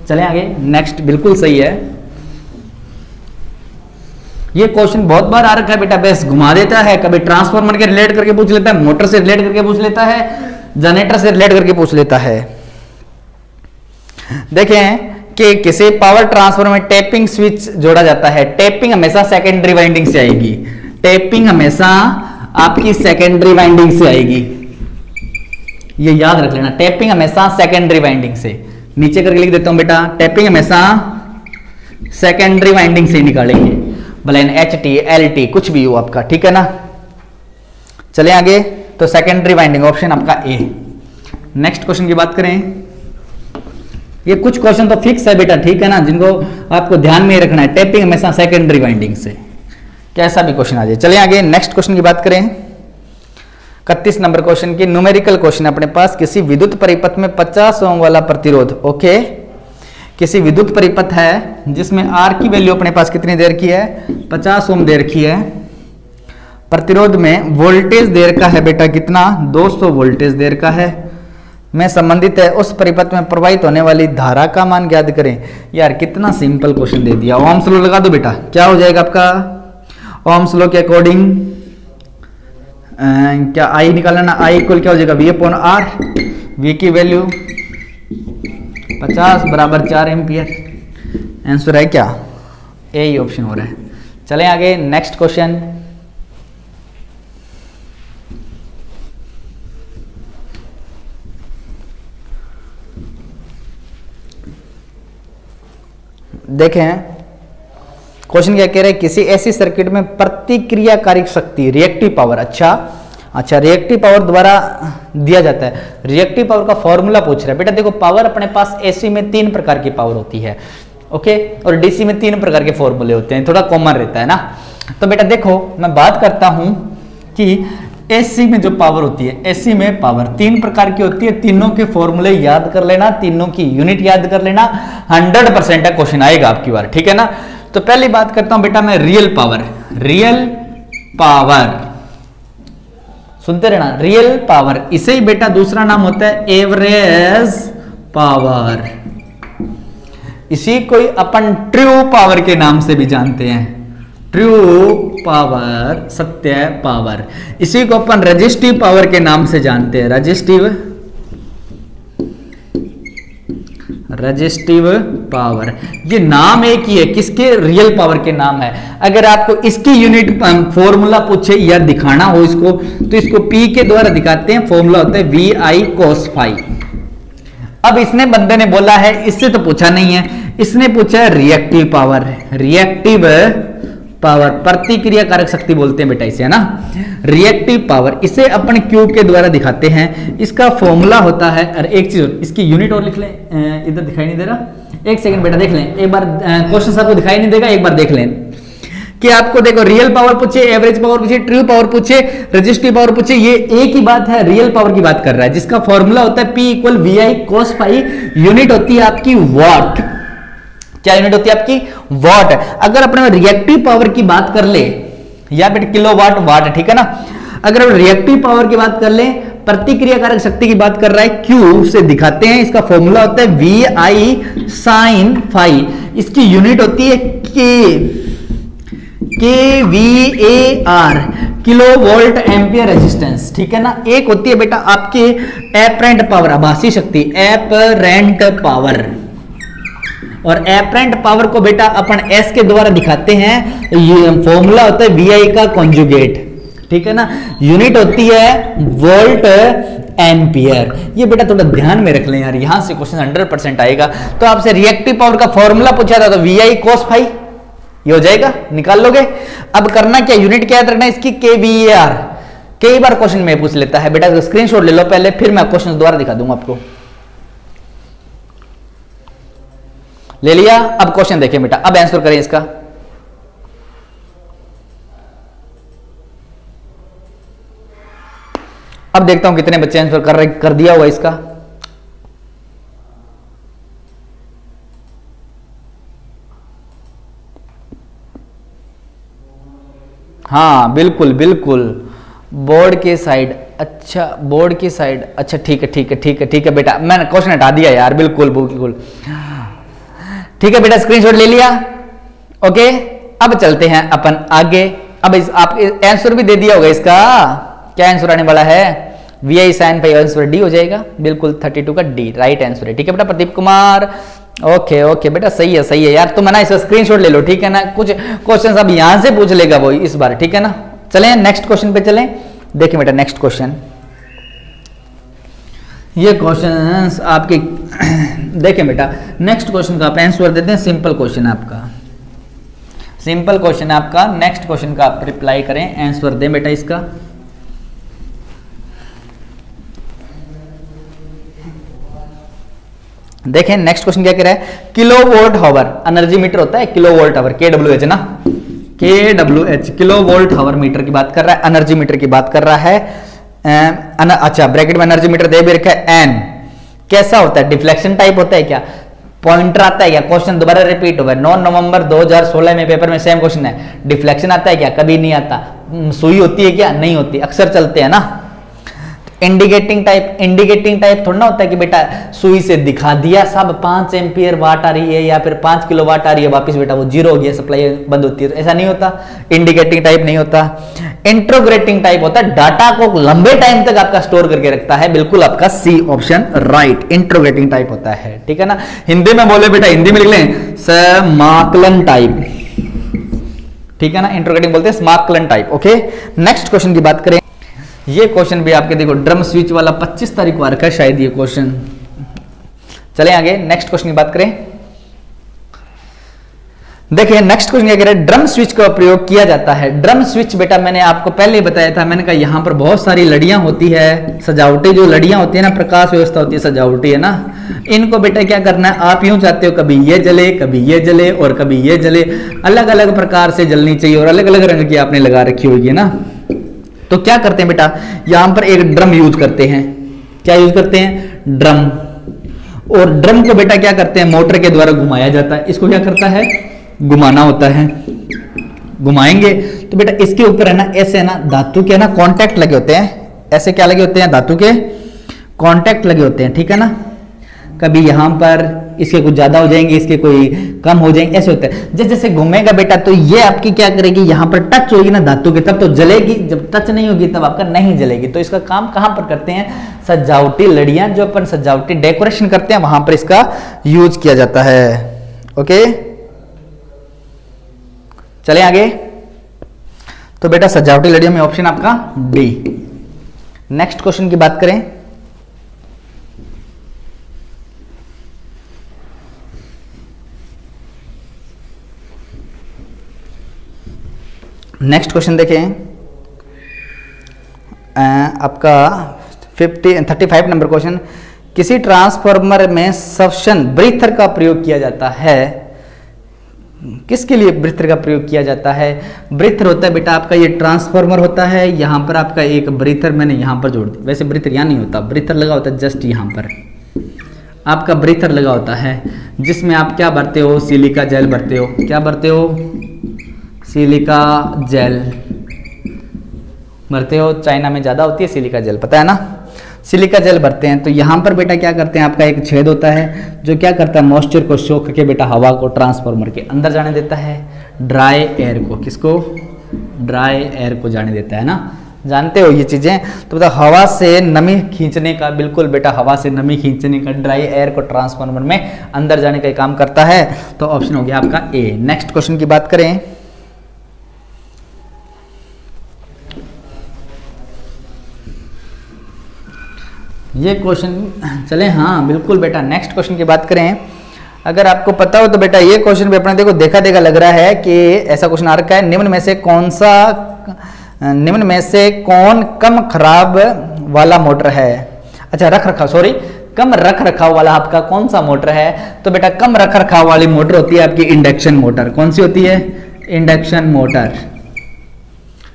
चलें आगे। नेक्स्ट बिल्कुल सही है। ये क्वेश्चन बहुत बार आ रखा है बेटा, बेस घुमा देता है। कभी ट्रांसफार्मर के रिलेट करके पूछ लेता है मोटर से रिलेट करके पूछ लेता है जनरेटर से रिलेट करके पूछ लेता है। देखें कि किसी पावर ट्रांसफार्मर में टेपिंग स्विच जोड़ा जाता है। टेपिंग हमेशा सेकेंडरी वाइंडिंग से आएगी। टेपिंग हमेशा आपकी सेकेंडरी वाइंडिंग से आएगी। ये याद रख लेना टेपिंग हमेशा सेकेंडरी वाइंडिंग से। नीचे करके लिख देता हूँ बेटा टैपिंग हमेशा सेकेंडरी वाइंडिंग से निकालेंगे। भले एच टी एल टी कुछ भी हो आपका, ठीक है ना? चले आगे तो सेकेंडरी वाइंडिंग ऑप्शन आपका ए नेक्स्ट क्वेश्चन की बात करें। ये कुछ क्वेश्चन तो फिक्स है बेटा, ठीक है ना? जिनको आपको ध्यान में रखना है टैपिंग हमेशा सेकेंडरी वाइंडिंग से। कैसा भी क्वेश्चन आ जाए। चले आगे नेक्स्ट क्वेश्चन की बात करें। इकतीस नंबर क्वेश्चन की न्यूमेरिकल क्वेश्चन अपने पास किसी विद्युत परिपथ में 50 ओम वाला प्रतिरोध ओके किसी विद्युत परिपथ है जिसमें आर की वैल्यू अपने पास कितनी देर की है? 50 ओम दे रखी है। प्रतिरोध में वोल्टेज देर का है बेटा कितना? 200 वोल्टेज देर का है। में संबंधित है उस परिपथ में प्रवाहित होने वाली धारा का मान ज्ञात करें। यार, कितना सिंपल क्वेश्चन दे दिया। ओम स्लो लगा दो बेटा। क्या हो जाएगा आपका? ओम स्लो के अकॉर्डिंग क्या आई निकालना आई इक्वल क्या हो जाएगा? वी अपॉन आर वी की वैल्यू 50 बराबर चार एम्पियर आंसर है क्या? ए ही ऑप्शन हो रहा है। चलें आगे नेक्स्ट क्वेश्चन देखें क्वेश्चन क्या कह रहे हैं? किसी ऐसी सर्किट में प्रतिक्रियाकारी शक्ति रिएक्टिव पावर अच्छा अच्छा रिएक्टिव पावर द्वारा दिया जाता है। रिएक्टिव पावर का फॉर्मूला पूछ रहा है। बेटा देखो पावर अपने पास एसी में तीन प्रकार की पावर होती है ओके और डीसी में तीन प्रकार के फॉर्मूले होते हैं, थोड़ा कॉमन रहता है ना? तो बेटा देखो, मैं बात करता हूँ कि एसी में जो पावर होती है एसी में पावर तीन प्रकार की होती है। तीनों के फॉर्मूले याद कर लेना, तीनों की यूनिट याद कर लेना। हंड्रेड परसेंट क्वेश्चन आएगा आपकी बार, ठीक है ना? तो पहली बात करता हूँ, बेटा, मैं रियल पावर रियल पावर सुनते रहना रियल पावर इसे ही, बेटा, दूसरा नाम होता है एवरेज पावर इसी को अपन ट्रू पावर के नाम से भी जानते हैं। ट्रू पावर सत्य पावर इसी को अपन रजिस्टिव पावर के नाम से जानते हैं। रजिस्टिव रजिस्टिव पावर ये नाम एक ही है, किसके रियल पावर के नाम है? अगर आपको इसकी यूनिट फॉर्मूला पूछे या दिखाना हो इसको तो इसको पी के द्वारा दिखाते हैं फॉर्मूला होता है वी आई कोस फाइव अब इसने बंदे ने बोला है, इससे तो पूछा नहीं है, इसने पूछा है रिएक्टिव पावर रिएक्टिव पावर प्रतिक्रिया कारक शक्ति बोलते हैं बेटा इसे, है ना? रिएक्टिव पावर इसे अपन क्यू के द्वारा दिखाते हैं। इसका फॉर्मूला होता है, अरे एक चीज़ इसकी यूनिट और लिख लें। इधर दिखाई नहीं दे रहा। एक सेकंड बेटा, देख लें। एक बार क्वेश्चन आपको दिखाई नहीं देगा, एक बार देख लें। कि आपको देखो रियल पावर पूछे एवरेज पावर पूछे ट्रू पावर पूछे रजिस्टिव पावर पूछे, ये एक ही बात है रियल पावर की बात कर रहा है। जिसका फॉर्मूला होता है P equal V I cos five unit होती है आपकी वॉट क्या यूनिट होती है आपकी? वॉट अगर अपने रिएक्टिव पावर की बात कर ले, या बेटा किलो वाट वाट ठीक है ना? अगर हम रिएक्टिव पावर की बात कर ले प्रतिक्रिया कारक शक्ति की बात कर रहा है क्यू से दिखाते हैं, इसका फॉर्मूला होता है वी आई साइन फाइव इसकी यूनिट होती है के K V A R kilo volt ampere resistance ठीक है ना? एक होती है बेटा आपके एपरेंट पावर आभासी शक्ति एपरेंट पावर और एपरेंट पावर को बेटा अपन एस के द्वारा दिखाते हैं फॉर्मूला होता है वी आई का कॉन्जुगेट ठीक है ना? यूनिट होती है वोल्ट एम्पियर ये बेटा थोड़ा ध्यान में रख लें यार, यहाँ से क्वेश्चन हंड्रेड परसेंट आएगा। तो आपसे रिएक्टिव पावर का फॉर्मूला पूछा था तो वी आई कोस फाइव ये हो जाएगा? निकाल लोगे? अब करना क्या यूनिट क्या याद रखना इसकी? के वी आर कई बार क्वेश्चन में पूछ लेता है। बेटा स्क्रीनशॉट ले लो पहले, फिर मैं क्वेश्चन दोबारा दिखा दूँगा आपको। ले लिया? अब क्वेश्चन देखें बेटा, अब आंसर करें इसका। अब देखता हूँ कितने बच्चे आंसर कर कर दिया हुआ इसका। हाँ बिल्कुल बिल्कुल। बोर्ड के साइड अच्छा बोर्ड की साइड अच्छा ठीक है ठीक है ठीक है ठीक है बेटा। मैंने क्वेश्चन हटा दिया यार, बिल्कुल बिल्कुल। ठीक है बेटा स्क्रीनशॉट ले लिया। ओके अब चलते हैं अपन आगे। अब इस, आप आंसर भी दे दिया होगा इसका। क्या आंसर आने वाला है? V I sine five answer D हो जाएगा। बिल्कुल थर्टी टू का डी राइट आंसर है। ठीक है बेटा, प्रदीप कुमार। ओके ओके बेटा, सही है सही है। यार तुम है ना इसका स्क्रीनशॉट ले लो, ठीक है ना? कुछ क्वेश्चन अब यहाँ से पूछ लेगा वो इस बार, ठीक है ना? चले नेक्स्ट क्वेश्चन पे चले। देखिए बेटा नेक्स्ट क्वेश्चन ये क्वेश्चन आपके देखें बेटा नेक्स्ट क्वेश्चन का आप आंसर देते हैं सिंपल क्वेश्चन आपका। सिंपल क्वेश्चन आपका नेक्स्ट क्वेश्चन का आप रिप्लाई करें आंसर दें बेटा इसका। देखें नेक्स्ट क्वेश्चन क्या कह रहा है? Kilo volt hour energy meter होता है kilo volt hour K W H ना? K W H kilo volt hour meter की बात कर रहा है एनर्जी मीटर की बात कर रहा है। अच्छा ब्रैकेट में एनर्जी मीटर दे भी रखा है एन कैसा होता है? डिफ्लेक्शन टाइप होता है क्या? पॉइंटर आता है क्या? क्वेश्चन दोबारा रिपीट हुआ नौ नवंबर 2016 में पेपर में सेम क्वेश्चन है। डिफ्लेक्शन आता है क्या? कभी नहीं आता। सुई होती है क्या? नहीं होती। अक्सर चलते हैं ना? इंडिकेटिंग टाइप इंडिकेटिंग टाइप थोड़ा ना होता है कि बेटा सुई से दिखा दिया, सब पाँच एम्पियर वाट आ रही है या फिर पाँच किलो वाट आ रही है, वापस बेटा वो ज़ीरो हो गया सप्लाई बंद होती है। तो ऐसा नहीं होता। इंडिकेटिंग टाइप नहीं होता। इंट्रोग्रेटिंग टाइप होता। है डाटा को लंबे टाइम तक आपका स्टोर करके रखता है। बिल्कुल आपका C option right integrating type होता है। ठीक है ना? हिंदी में बोले बेटा, हिंदी में लिख लें। समाकलन टाइप ठीक है ना? इंट्रोग्रेटिंग बोलते हैं स्मार्कलन टाइप ओके नेक्स्ट क्वेश्चन की बात करें। ये क्वेश्चन भी आपके देखो, ड्रम स्विच वाला 25 तारीख को आ रखा है शायद ये क्वेश्चन। चले आगे नेक्स्ट क्वेश्चन की बात करें। देखिए नेक्स्ट क्वेश्चन क्या कह रहे ड्रम स्विच का प्रयोग किया जाता है। ड्रम स्विच, बेटा, मैंने आपको पहले बताया था, मैंने कहा यहाँ पर बहुत सारी लड़ियाँ होती है, सजावटी, जो लड़ियाँ होती है ना, प्रकाश व्यवस्था होती है, सजावटी है ना। इनको, बेटा, क्या करना है? आप यूँ चाहते हो कभी ये जले, कभी ये जले, और कभी ये जले। अलग अलग प्रकार से जलनी चाहिए, और अलग अलग रंग की आपने लगा रखी होगी ना? तो क्या करते हैं बेटा? यहाँ पर एक ड्रम यूज़ करते हैं। क्या यूज़ करते हैं? ड्रम और ड्रम को बेटा क्या करते हैं? मोटर के द्वारा घुमाया जाता है। इसको क्या करता है? घुमाना होता है। घुमाएँगे। तो बेटा, इसके ऊपर है ना ऐसे है ना, धातु के ना कॉन्टैक्ट लगे होते हैं। ऐसे क्या लगे होते हैं? धातु के कॉन्टैक्ट लगे होते हैं। ठीक है ना? कभी यहाँ पर इसके कुछ ज़्यादा हो जाएँगे, इसके कोई कम हो जाएँगे, ऐसे होते हैं। जैसे जैसे घूमेगा बेटा तो ये आपकी क्या करेगी? यहाँ पर टच होगी ना धातु के, तब तो जलेगी। जब टच नहीं होगी, तब आपका नहीं जलेगी। तो इसका काम कहाँ पर करते हैं? सजावटी लड़ियाँ जो अपन सजावटी डेकोरेशन करते हैं, वहाँ पर इसका यूज़ किया जाता है। ओके चले आगे। तो बेटा, सजावटी लड़ियों में ऑप्शन आपका डी नेक्स्ट क्वेश्चन की बात करें। नेक्स्ट क्वेश्चन देखें। आपका fifty thirty five number question किसी ट्रांसफार्मर में सफशन ब्रीथर का प्रयोग किया जाता है? किसके लिए ब्रिथर का प्रयोग किया जाता है? ब्रिथर होता है बेटा आपका ये ट्रांसफार्मर होता है, यहाँ पर आपका एक ब्रिथर मैंने यहाँ पर जोड़ दिया वैसे ब्रिथर यहाँ नहीं होता ब्रिथर लगा होता है जस्ट यहाँ पर। आपका ब्रिथर लगा होता है, जिसमें आप क्या भरते हो? सिलिका जेल भरते हो। क्या भरते हो? Silica gel. भरते हो, चाइना में ज़्यादा होती है सिलिका जेल, पता है ना? सिलिका जेल भरते हैं तो यहाँ पर बेटा क्या करते हैं? आपका एक छेद होता है, जो क्या करता है? मॉइस्चर को सोख के बेटा हवा को ट्रांसफॉर्मर के अंदर जाने देता है। ड्राई एयर को, किसको? ड्राई एयर को जाने देता है ना? जानते हो ये चीज़ें? तो बता हवा से नमी खींचने का, बिल्कुल बेटा हवा से नमी खींचने का, ड्राई एयर को ट्रांसफॉर्मर में अंदर जाने का काम करता है। तो ऑप्शन हो गया आपका ए। नेक्स्ट क्वेश्चन की बात करें। ये क्वेश्चन चले हाँ बिल्कुल बेटा नेक्स्ट क्वेश्चन की बात करें। अगर आपको पता हो तो बेटा, ये क्वेश्चन भी अपने देखो देखा देखा लग रहा है कि ऐसा क्वेश्चन आ रखा है, निम्न में से कौन सा, निम्न में से कौन कम खराब वाला मोटर है? अच्छा रख रखा सॉरी कम रख रखाव वाला आपका कौन सा मोटर है? तो बेटा, कम रख रखाव वाली मोटर होती है आपकी इंडक्शन मोटर कौन सी होती है? इंडक्शन मोटर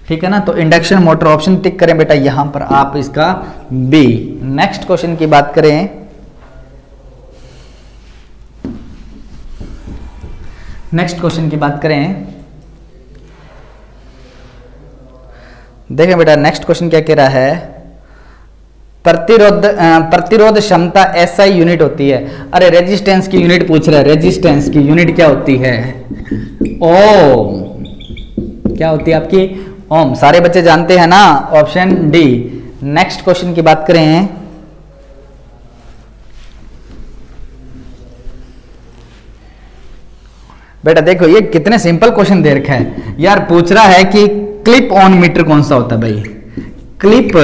ठीक है ना? तो इंडक्शन मोटर ऑप्शन टिक करें बेटा, यहाँ पर आप इसका बी नेक्स्ट क्वेश्चन की बात करें। नेक्स्ट क्वेश्चन की बात करें। देखें बेटा नेक्स्ट क्वेश्चन क्या कह रहा है? प्रतिरोध प्रतिरोध क्षमता एसआई यूनिट होती है। अरे रेजिस्टेंस की यूनिट पूछ रहा है। रेजिस्टेंस की यूनिट क्या होती है? ओ क्या होती है आपकी? ओम, सारे बच्चे जानते हैं ना? ऑप्शन डी नेक्स्ट क्वेश्चन की बात करें। बेटा देखो, ये कितने सिंपल क्वेश्चन दे रखा है। यार, पूछ रहा है कि क्लिप ऑन मीटर कौन सा होता है भाई? क्लिप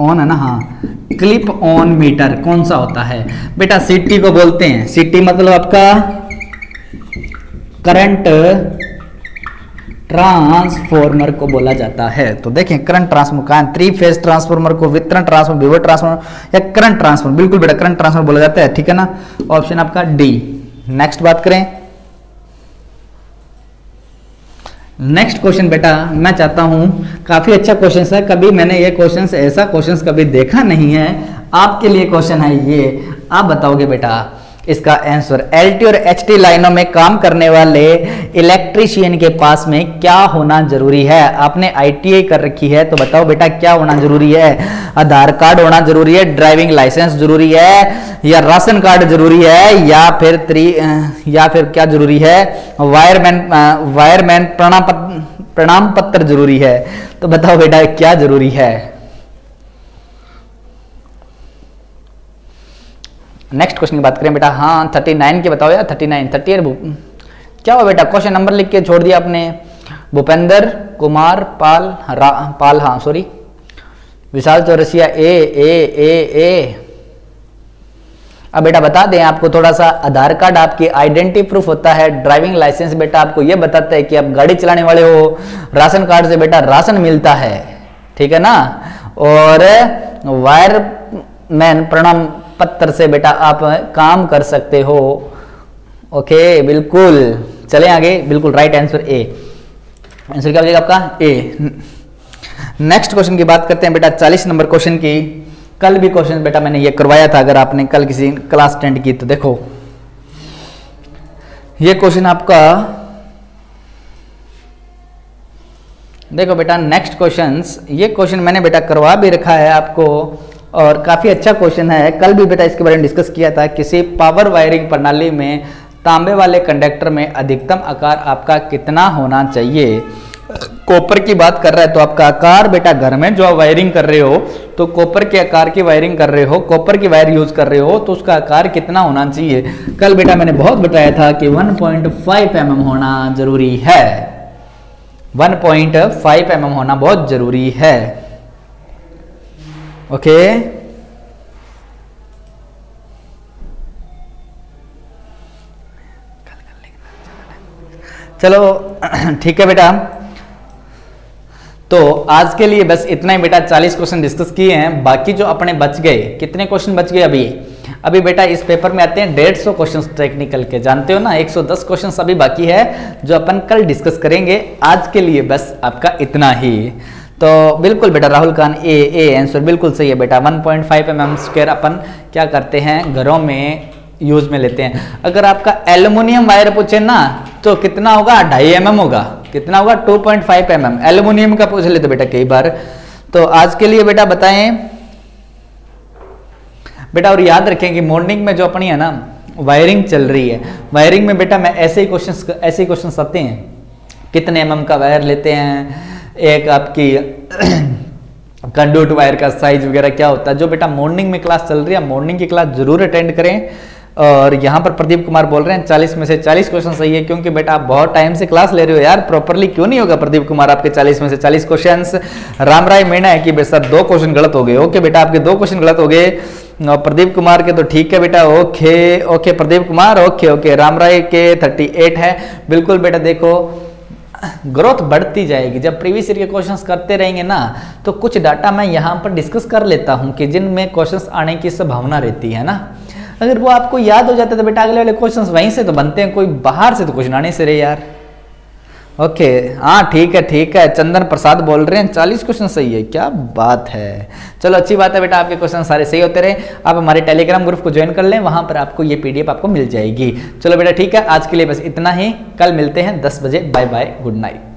ऑन है ना? हाँ। क्लिप ऑन मीटर कौन सा होता है? बेटा सिटी को बोलते हैं। सिटी मतलब आपका करंट ट्रांसफॉर्मर को बोला जाता है। तो देखें current transformer three phase transformer को वितरण ट्रांसफॉर्मर विवर ट्रांसफॉर्मर या करंट ट्रांसफॉर्मर। बिल्कुल बेटा, करंट ट्रांसफॉर्मर बोला जाता है, ठीक है ना? ऑप्शन आपका डी नेक्स्ट बात करें। नेक्स्ट क्वेश्चन बेटा, मैं चाहता हूँ, काफ़ी अच्छा क्वेश्चन है। कभी मैंने ये क्वेश्चन ऐसा क्वेश्चन कभी देखा नहीं है। आपके लिए क्वेश्चन है ये। आप बताओगे बेटा। इसका आंसर एलटी और एचटी लाइनों में काम करने वाले इलेक्ट्रीशियन के पास में क्या होना ज़रूरी है? आपने आईटीआई कर रखी है तो बताओ बेटा क्या होना ज़रूरी है? आधार कार्ड होना ज़रूरी है ड्राइविंग लाइसेंस ज़रूरी है, या राशन कार्ड ज़रूरी है, या फिर त्री या फिर क्या ज़रूरी है? वायरमैन वायरमैन प्रणाम प्रणाम पत्र ज़रूरी है। तो बताओ बेटा क्या ज़रूरी है? नेक्स्ट क्वेश्चन की बात करें बेटा। हाँ थर्टी नाइन की बताओ यार थर्टी नाइन थर्टी एट क्या हुआ बेटा? क्वेश्चन नंबर लिख के छोड़ दिया आपने। भूपेंद्र कुमार पाल रा, पाल हाँ सॉरी विशाल चौरसिया ए ए ए ए। अब बेटा बता दें आपको थोड़ा सा आधार कार्ड आपकी आइडेंटिटी प्रूफ होता है ड्राइविंग लाइसेंस बेटा आपको यह बताता है कि आप गाड़ी चलाने वाले हो राशन कार्ड से बेटा राशन मिलता है। ठीक है ना? और वायर मैन प्रणाम पत्थर से बेटा आप काम कर सकते हो। ओके, बिल्कुल। चले आगे, बिल्कुल राइट आंसर ए आंसर क्या हो जाएगा आपका? ए नेक्स्ट क्वेश्चन की बात करते हैं बेटा 40 नंबर क्वेश्चन की। कल भी क्वेश्चन बेटा मैंने ये करवाया था, अगर आपने कल किसी क्लास अटेंड की तो देखो। ये क्वेश्चन आपका देखो बेटा नेक्स्ट क्वेश्चंस ये क्वेश्चन मैंने बेटा करवा भी रखा है आपको। और काफ़ी अच्छा क्वेश्चन है। कल भी बेटा इसके बारे में डिस्कस किया था किसी पावर वायरिंग प्रणाली में तांबे वाले कंडक्टर में अधिकतम आकार आपका कितना होना चाहिए? कॉपर की बात कर रहा है तो आपका आकार बेटा घर में जो आप वायरिंग कर रहे हो तो कॉपर के आकार की वायरिंग कर रहे हो कॉपर की वायर यूज़ कर रहे हो तो उसका आकार कितना होना चाहिए? कल बेटा मैंने बहुत बताया था कि 1.5 पॉइंट mm होना ज़रूरी है। 1.5 mm होना बहुत ज़रूरी है। ओके चलो, ठीक है बेटा। तो आज के लिए बस इतना ही बेटा। 40 क्वेश्चन डिस्कस किए हैं। बाकी जो अपने बच गए, कितने क्वेश्चन बच गए अभी? अभी बेटा इस पेपर में आते हैं डेढ़ सौ क्वेश्चन टेक्निकल के। जानते हो ना? 110 क्वेश्चन अभी बाकी है, जो अपन कल डिस्कस करेंगे। आज के लिए बस आपका इतना ही। तो बिल्कुल बेटा, Rahul Khan, A A answer बिल्कुल सही है बेटा। 1.5 पॉइंट एम एम अपन क्या करते हैं? घरों में यूज़ में लेते हैं। अगर आपका एल्यूमिनियम वायर पूछे ना तो कितना होगा? ढाई एम एम होगा। कितना होगा? 2.5 पॉइंट एम एल्यूमिनियम का पूछ लेते बेटा कई बार। तो आज के लिए बेटा बताएँ। बेटा और याद रखें कि मॉर्निंग में जो अपनी है ना वायरिंग चल रही है। वायरिंग में बेटा मैं ऐसे ही क्वेश्चन ऐसे ही क्वेश्चन आते हैं। कितने एम mm का वायर लेते हैं? एक आपकी कंडक्ट वायर का साइज़ वगैरह क्या होता है? जो बेटा मॉर्निंग में क्लास चल रही है मॉर्निंग की क्लास ज़रूर अटेंड करें। और यहाँ पर प्रदीप कुमार बोल रहे हैं 40 में से 40 क्वेश्चन सही है, क्योंकि बेटा आप बहुत टाइम से क्लास ले रहे हो यार प्रॉपरली क्यों नहीं होगा प्रदीप कुमार आपके 40 में से 40 क्वेश्चंस राम राय मीणा है कि सर दो क्वेश्चन गलत हो गए। ओके बेटा, आपके दो क्वेश्चन गलत हो गए। प्रदीप कुमार के तो ठीक है बेटा okay okay Pradeep Kumar okay okay Ram Rai के थर्टी है। बिल्कुल बेटा देखो ग्रोथ बढ़ती जाएगी। जब प्रीवियस ईयर के क्वेश्चंस करते रहेंगे ना तो कुछ डाटा मैं यहाँ पर डिस्कस कर लेता हूँ कि जिनमें क्वेश्चंस आने की संभावना रहती है ना। अगर वो आपको याद हो जाता है तो बेटा अगले वाले क्वेश्चंस वहीं से तो बनते हैं, कोई बाहर से तो कुछ आने से रहे यार। ओके हाँ ठीक है ठीक है. चंदन प्रसाद बोल रहे हैं. चालीस क्वेश्चन सही है. क्या बात है? चलो, अच्छी बात है बेटा. आपके क्वेश्चन सारे सही होते रहे. आप हमारे टेलीग्राम ग्रुप को ज्वाइन कर लें. वहाँ पर आपको ये पीडीएफ आपको मिल जाएगी. चलो बेटा, ठीक है. आज के लिए बस इतना ही. कल मिलते हैं दस बजे. Bye bye good night